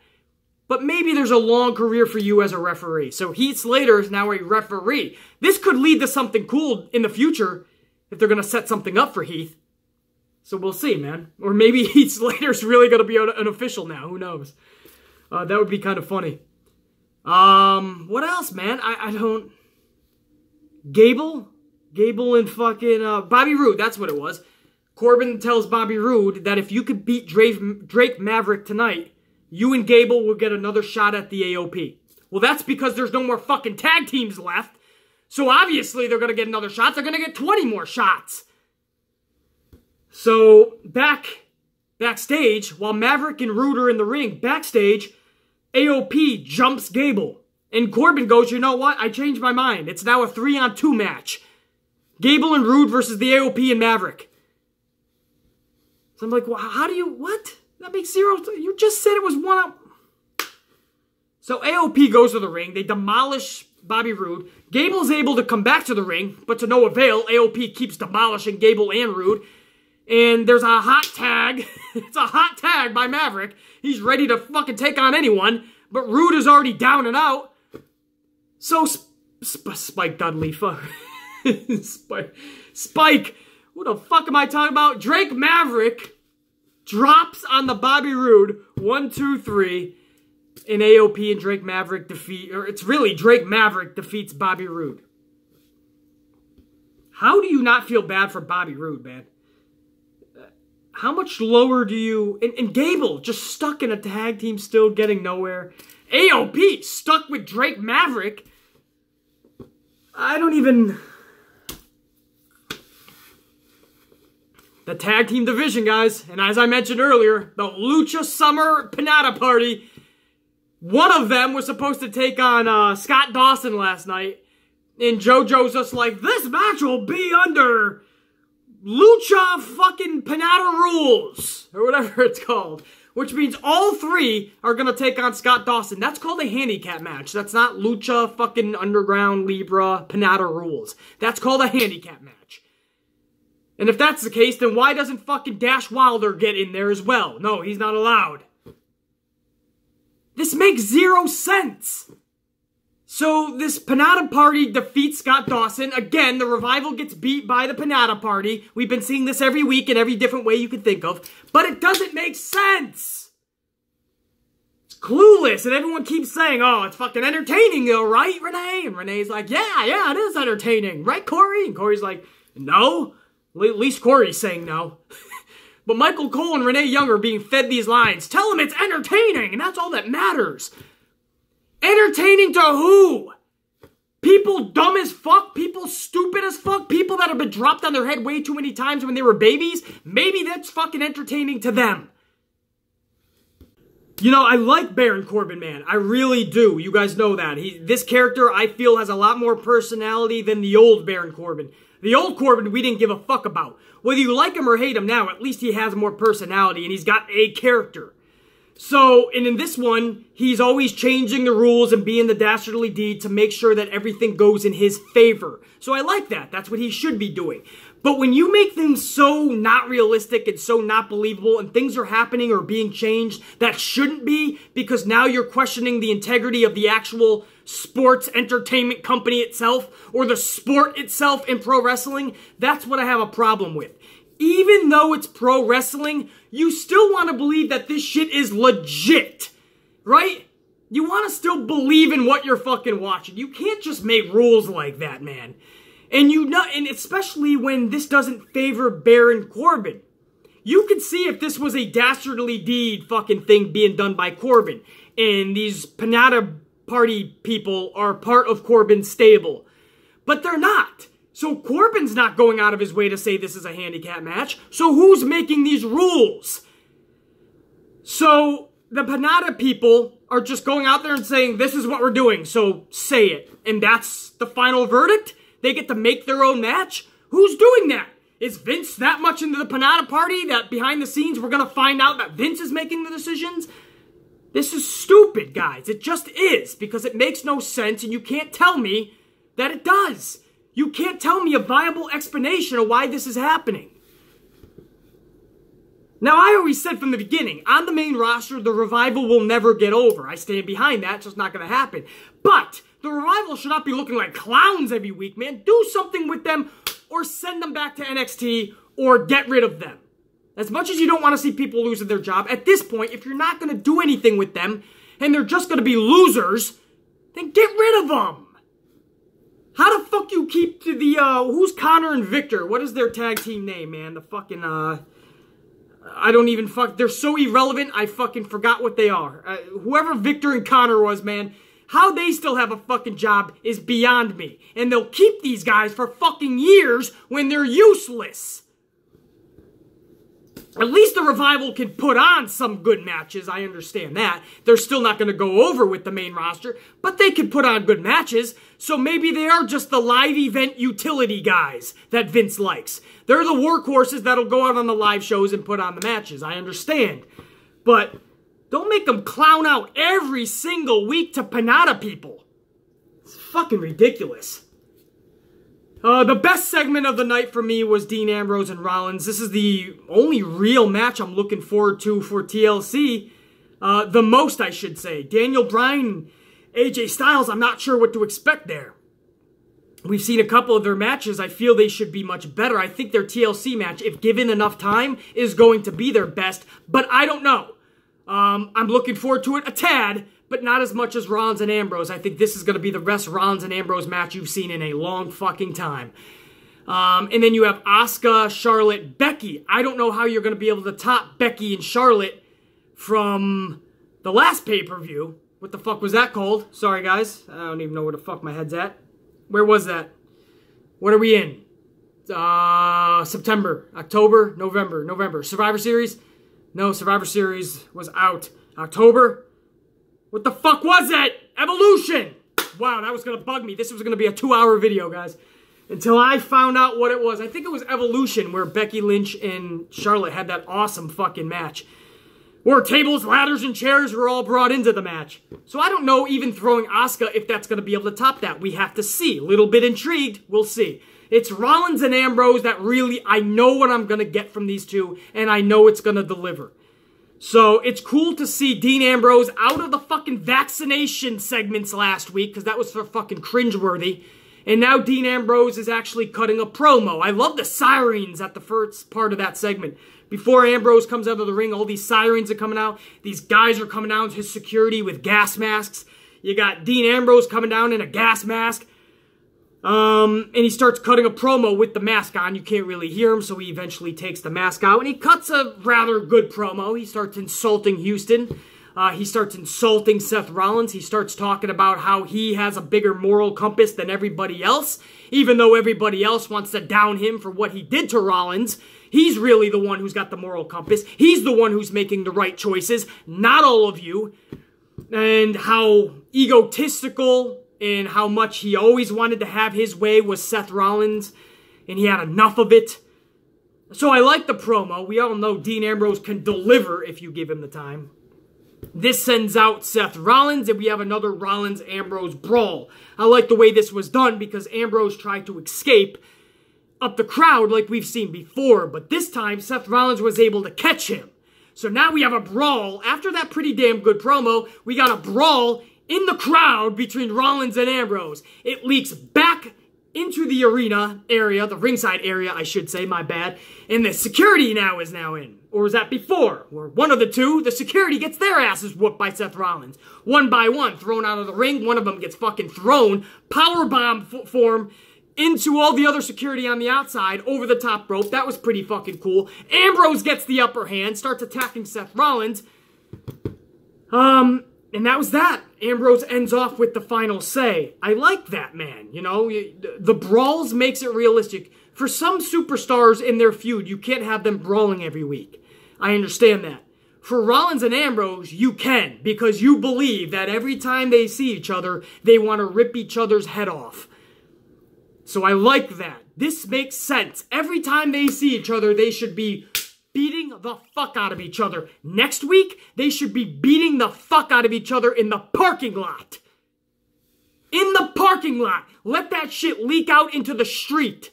But maybe there's a long career for you as a referee. So Heath Slater is now a referee. This could lead to something cool in the future if they're going to set something up for Heath. So we'll see, man. Or maybe Heath Slater's really going to be an official now. Who knows? Uh, that would be kind of funny. Um, what else, man? I, I don't... Gable? Gable and fucking, uh, Bobby Roode, that's what it was. Corbin tells Bobby Roode that if you could beat Drake, Drake Maverick tonight, you and Gable will get another shot at the AOP. Well, that's because there's no more fucking tag teams left. So obviously they're going to get another shot. They're going to get 20 more shots. So back backstage, while Maverick and Roode are in the ring, backstage, AOP jumps Gable. And Corbin goes, you know what? I changed my mind. It's now a three on two match. Gable and Roode versus the AOP and Maverick. So I'm like, well, how do you, what? That makes zero, you just said it was one up. So AOP goes to the ring. They demolish Bobby Roode. Gable's able to come back to the ring, but to no avail. AOP keeps demolishing Gable and Roode. And there's a hot tag. it's a hot tag by Maverick. He's ready to fucking take on anyone, but Roode is already down and out. So Sp Sp Spike Dudley, fuck. Spike, Spike, what the fuck am I talking about? Drake Maverick drops on the Bobby Roode. One, two, three. And AOP and Drake Maverick defeat, or it's really Drake Maverick defeats Bobby Roode. How do you not feel bad for Bobby Roode, man? How much lower do you... And, and Gable just stuck in a tag team still getting nowhere. AOP stuck with Drake Maverick. I don't even... The tag team division, guys. And as I mentioned earlier, the Lucha Summer Panada Party. One of them was supposed to take on uh, Scott Dawson last night. And JoJo's just like, this match will be under Lucha fucking Panada Rules, or whatever it's called. Which means all three are gonna take on Scott Dawson. That's called a handicap match. That's not Lucha fucking Underground Libre Panada Rules. That's called a handicap match. And if that's the case, then why doesn't fucking Dash Wilder get in there as well? No, he's not allowed. This makes zero sense. So this Panada Party defeats Scott Dawson. Again, the Revival gets beat by the Panada Party. We've been seeing this every week in every different way you could think of. But it doesn't make sense. It's clueless. And everyone keeps saying, oh, it's fucking entertaining though, right, Renee? And Renee's like, yeah, yeah, it is entertaining. Right, Corey? And Corey's like, no. At least Corey's saying no. but Michael Cole and Renee Young are being fed these lines. Tell them it's entertaining, and that's all that matters. Entertaining to who? People dumb as fuck, people stupid as fuck, people that have been dropped on their head way too many times when they were babies. Maybe that's fucking entertaining to them. You know, I like Baron Corbin, man. I really do. You guys know that. He, this character, I feel, has a lot more personality than the old Baron Corbin. The old Corbin, we didn't give a fuck about. Whether you like him or hate him now, at least he has more personality and he's got a character. So, and in this one, he's always changing the rules and being the dastardly deed to make sure that everything goes in his favor. So I like that. That's what he should be doing. But when you make things so not realistic and so not believable and things are happening or being changed that shouldn't be because now you're questioning the integrity of the actual sports entertainment company itself or the sport itself in pro wrestling, that's what I have a problem with even though it's pro wrestling, you still want to believe that this shit is legit, right? You want to still believe in what you're fucking watching. You can't just make rules like that, man. And you know, and especially when this doesn't favor Baron Corbin. You could see if this was a dastardly deed fucking thing being done by Corbin. and these Pinata Party people are part of Corbin's stable. But they're not. So Corbin's not going out of his way to say this is a handicap match. So who's making these rules? So the Panada people are just going out there and saying, this is what we're doing, so say it. And that's the final verdict? They get to make their own match? Who's doing that? Is Vince that much into the Panada party that behind the scenes we're going to find out that Vince is making the decisions? This is stupid, guys. It just is because it makes no sense and you can't tell me that it does. You can't tell me a viable explanation of why this is happening. Now, I always said from the beginning, on the main roster, the Revival will never get over. I stand behind that, it's just not going to happen. But the Revival should not be looking like clowns every week, man. Do something with them or send them back to NXT or get rid of them. As much as you don't want to see people losing their job, at this point, if you're not going to do anything with them and they're just going to be losers, then get rid of them. How the fuck you keep to the, uh, who's Konnor and Viktor? What is their tag team name, man? The fucking, uh, I don't even fuck. They're so irrelevant. I fucking forgot what they are. Uh, whoever Viktor and Konnor was, man, how they still have a fucking job is beyond me. And they'll keep these guys for fucking years when they're useless. At least the Revival can put on some good matches. I understand that. They're still not going to go over with the main roster, but they can put on good matches. So maybe they are just the live event utility guys that Vince likes. They're the workhorses that'll go out on the live shows and put on the matches. I understand. But don't make them clown out every single week to Panada people. It's fucking ridiculous. Uh, the best segment of the night for me was Dean Ambrose and Rollins. This is the only real match I'm looking forward to for TLC. Uh, the most, I should say. Daniel Bryan, AJ Styles, I'm not sure what to expect there. We've seen a couple of their matches. I feel they should be much better. I think their TLC match, if given enough time, is going to be their best, but I don't know. Um, I'm looking forward to it a tad, but not as much as Rollins and Ambrose. I think this is going to be the best Rollins and Ambrose match you've seen in a long fucking time. Um, and then you have Asuka, Charlotte, Becky. I don't know how you're going to be able to top Becky and Charlotte from the last pay-per-view. What the fuck was that called? Sorry, guys. I don't even know where the fuck my head's at. Where was that? What are we in? Uh, September, October, November, November. Survivor Series? No, Survivor Series was out. October? What the fuck was it? Evolution! Wow, that was gonna bug me. This was gonna be a two hour video, guys. Until I found out what it was. I think it was Evolution where Becky Lynch and Charlotte had that awesome fucking match. Where tables, ladders, and chairs were all brought into the match. So I don't know, even throwing Asuka, if that's gonna be able to top that. We have to see. Little bit intrigued. We'll see. It's Rollins and Ambrose that really, I know what I'm gonna get from these two, and I know it's gonna deliver. So it's cool to see Dean Ambrose out of the fucking vaccination segments last week because that was for fucking cringeworthy. And now Dean Ambrose is actually cutting a promo. I love the sirens at the first part of that segment. Before Ambrose comes out of the ring, all these sirens are coming out. These guys are coming out, his security with gas masks. You got Dean Ambrose coming down in a gas mask. Um, and he starts cutting a promo with the mask on. You can't really hear him, so he eventually takes the mask out. And he cuts a rather good promo. He starts insulting Houston. Uh, he starts insulting Seth Rollins. He starts talking about how he has a bigger moral compass than everybody else. Even though everybody else wants to down him for what he did to Rollins, he's really the one who's got the moral compass. He's the one who's making the right choices, not all of you. And how egotistical and how much he always wanted to have his way was Seth Rollins, and he had enough of it. So I like the promo. We all know Dean Ambrose can deliver if you give him the time. This sends out Seth Rollins, and we have another Rollins Ambrose brawl. I like the way this was done because Ambrose tried to escape up the crowd like we've seen before, but this time Seth Rollins was able to catch him. So now we have a brawl. After that pretty damn good promo, we got a brawl in the crowd between Rollins and Ambrose. It leaks back into the arena area, the ringside area, I should say, my bad. And the security now is now in. Or was that before? Or one of the two, the security gets their asses whooped by Seth Rollins. One by one, thrown out of the ring. One of them gets fucking thrown, powerbomb form, into all the other security on the outside, over the top rope. That was pretty fucking cool. Ambrose gets the upper hand, starts attacking Seth Rollins. Um, and that was that. Ambrose ends off with the final say. I like that, man. You know, the brawls makes it realistic. For some superstars in their feud, you can't have them brawling every week. I understand that. For Rollins and Ambrose, you can, because you believe that every time they see each other, they want to rip each other's head off. So I like that. This makes sense. Every time they see each other, they should be beating the fuck out of each other. Next week, they should be beating the fuck out of each other in the parking lot. In the parking lot. Let that shit leak out into the street.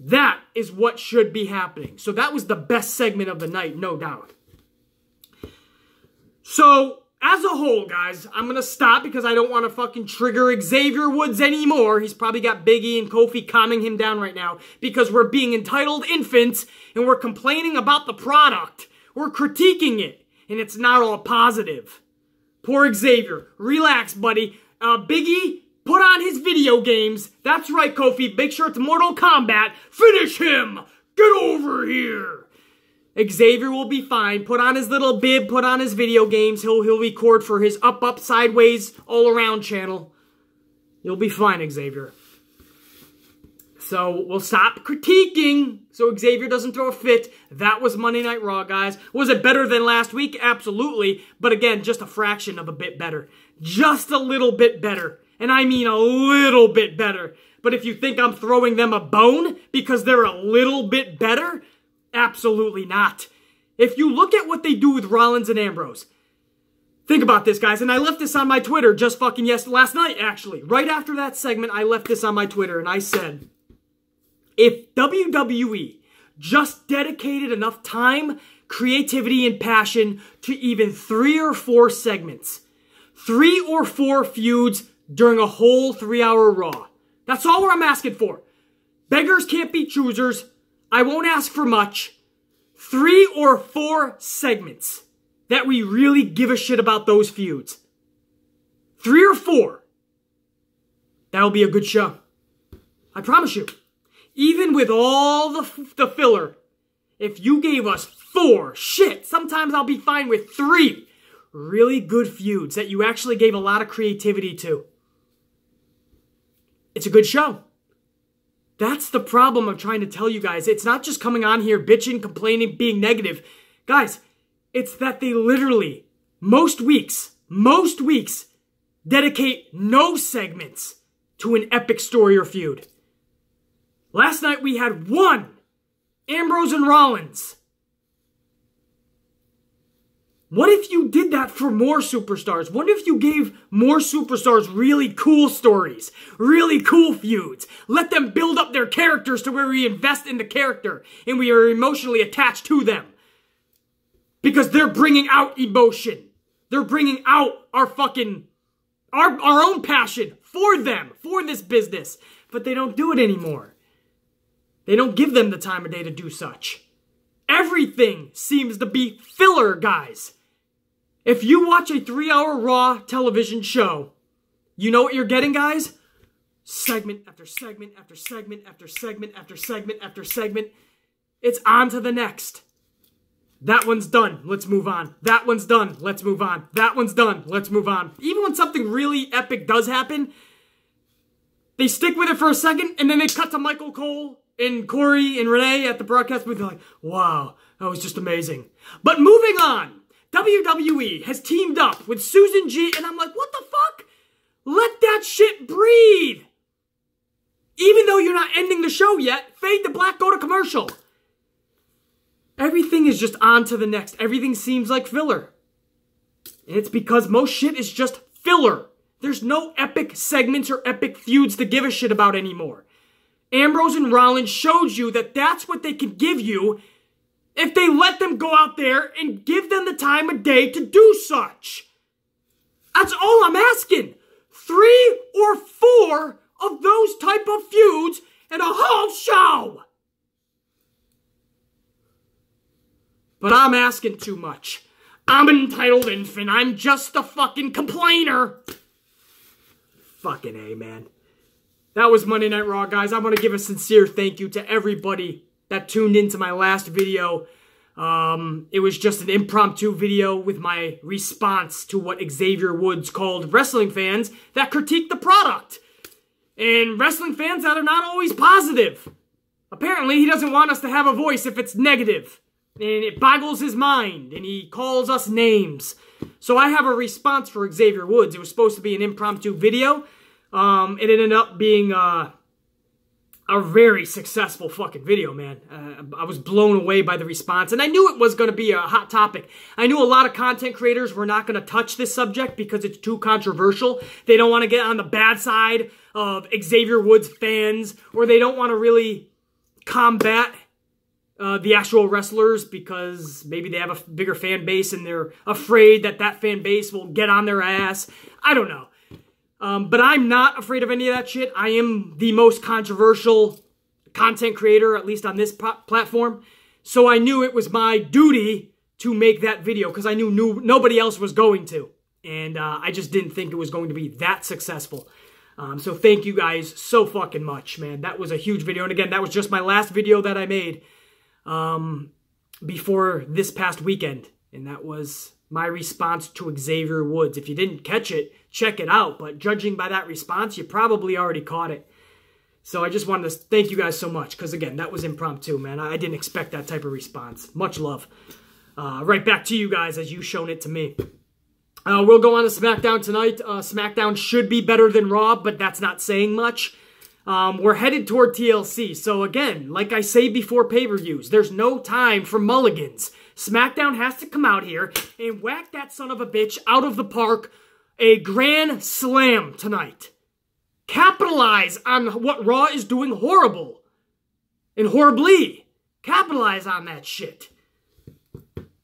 That is what should be happening. So that was the best segment of the night, no doubt. So, as a whole, guys, I'm going to stop because I don't want to fucking trigger Xavier Woods anymore. He's probably got Biggie and Kofi calming him down right now because we're being entitled infants and we're complaining about the product. We're critiquing it, and it's not all positive. Poor Xavier. Relax, buddy. Uh, Biggie, put on his video games. That's right, Kofi. Make sure it's Mortal Kombat. Finish him! Get over here! Xavier will be fine. Put on his little bib, put on his video games. He'll he'll record for his up up sideways all around channel. You'll be fine, Xavier. So we'll stop critiquing so Xavier doesn't throw a fit. That was Monday Night Raw, guys. Was it better than last week? Absolutely. But again, just a fraction of a bit better. Just a little bit better. And I mean a little bit better. But if you think I'm throwing them a bone because they're a little bit better, Absolutely not. If you look at what they do with Rollins and Ambrose, think about this, guys. And I left this on my Twitter just fucking yes last night, actually. Right after that segment, I left this on my Twitter and I said, if WWE just dedicated enough time, creativity, and passion to even three or four segments, three or four feuds during a whole three hour Raw. That's all I'm asking for. Beggars can't be choosers. I won't ask for much. Three or four segments that we really give a shit about those feuds. Three or four. That'll be a good show. I promise you. Even with all the, the filler, if you gave us four, shit, sometimes I'll be fine with three really good feuds that you actually gave a lot of creativity to. It's a good show. That's the problem I'm trying to tell you guys. It's not just coming on here bitching, complaining, being negative. Guys, it's that they literally, most weeks, most weeks, dedicate no segments to an epic story or feud. Last night we had one Ambrose and Rollins. What if you did that for more superstars? What if you gave more superstars really cool stories, really cool feuds? Let them build up their characters to where we invest in the character and we are emotionally attached to them. Because they're bringing out emotion. They're bringing out our fucking, our, our own passion for them, for this business. But they don't do it anymore. They don't give them the time of day to do such. Everything seems to be filler, guys. If you watch a three hour Raw television show, you know what you're getting, guys? Segment after segment after segment after segment after segment after segment. It's on to the next. That one's done. Let's move on. That one's done. Let's move on. That one's done. Let's move on. Even when something really epic does happen, they stick with it for a second and then they cut to Michael Cole and Corey and Renee at the broadcast booth. They're like, wow, that was just amazing. But moving on. WWE has teamed up with Susan G, and I'm like, what the fuck? Let that shit breathe. Even though you're not ending the show yet, fade the black, go to commercial. Everything is just on to the next. Everything seems like filler. And it's because most shit is just filler. There's no epic segments or epic feuds to give a shit about anymore. Ambrose and Rollins showed you that that's what they can give you if they let them go out there and give them the time of day to do such. That's all I'm asking. Three or four of those type of feuds in a whole show. But I'm asking too much. I'm an entitled infant. I'm just a fucking complainer. Fucking A, man. That was Monday Night Raw, guys. I want to give a sincere thank you to everybody that tuned into my last video. Um, it was just an impromptu video with my response to what Xavier Woods called wrestling fans that critique the product. And wrestling fans that are not always positive. Apparently, he doesn't want us to have a voice if it's negative. And it boggles his mind, and he calls us names. So I have a response for Xavier Woods. It was supposed to be an impromptu video. Um, it ended up being uh, a very successful fucking video, man. Uh, I was blown away by the response, and I knew it was going to be a hot topic. I knew a lot of content creators were not going to touch this subject because it's too controversial. They don't want to get on the bad side of Xavier Woods fans, or they don't want to really combat uh, the actual wrestlers because maybe they have a bigger fan base and they're afraid that that fan base will get on their ass. I don't know. Um, but I'm not afraid of any of that shit. I am the most controversial content creator, at least on this platform. So I knew it was my duty to make that video because I knew, nobody else was going to. And uh, I just didn't think it was going to be that successful. Um, so thank you guys so fucking much, man. That was a huge video. And again, that was just my last video that I made um, before this past weekend. And that was my response to Xavier Woods. If you didn't catch it, check it out. But judging by that response, you probably already caught it. So I just wanted to thank you guys so much because, again, that was impromptu, man. I didn't expect that type of response. Much love. Uh, right back to you guys as you've shown it to me. Uh, we'll go on to SmackDown tonight. Uh, SmackDown should be better than Raw, but that's not saying much. Um, we're headed toward TLC. So again, like I say before pay-per-views, there's no time for mulligans. SmackDown has to come out here and whack that son of a bitch out of the park a grand slam tonight. Capitalize on what Raw is doing horrible and horribly. Capitalize on that shit.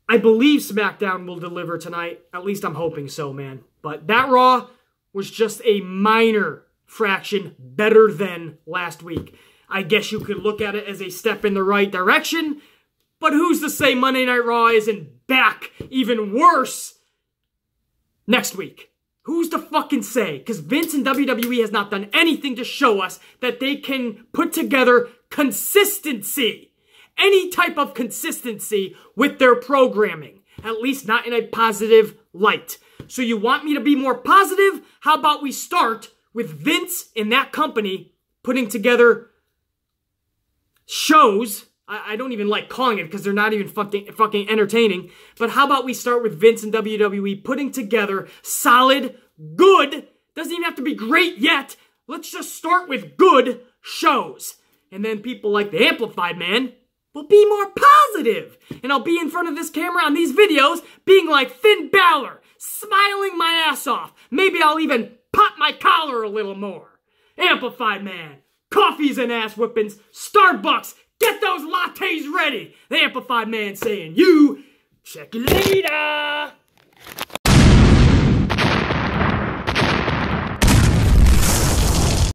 I believe SmackDown will deliver tonight. At least I'm hoping so, man. But that Raw was just a minor fraction better than last week. I guess you could look at it as a step in the right direction, but who's to say Monday Night Raw isn't back even worse next week? Who's to fucking say? Because Vince and WWE has not done anything to show us that they can put together consistency. Any type of consistency with their programming. At least not in a positive light. So you want me to be more positive? How about we start with Vince and that company putting together shows I, I don't even like calling it because they're not even fucking, fucking entertaining. But how about we start with Vince and WWE putting together solid, good, doesn't even have to be great yet. Let's just start with good shows. And then people like the Amplified Man will be more positive. And I'll be in front of this camera on these videos being like Finn Balor, smiling my ass off. Maybe I'll even pop my collar a little more. Amplified Man, coffees and ass whippings, Starbucks, Get those lattes ready, the Amplified Man saying, you, check it later.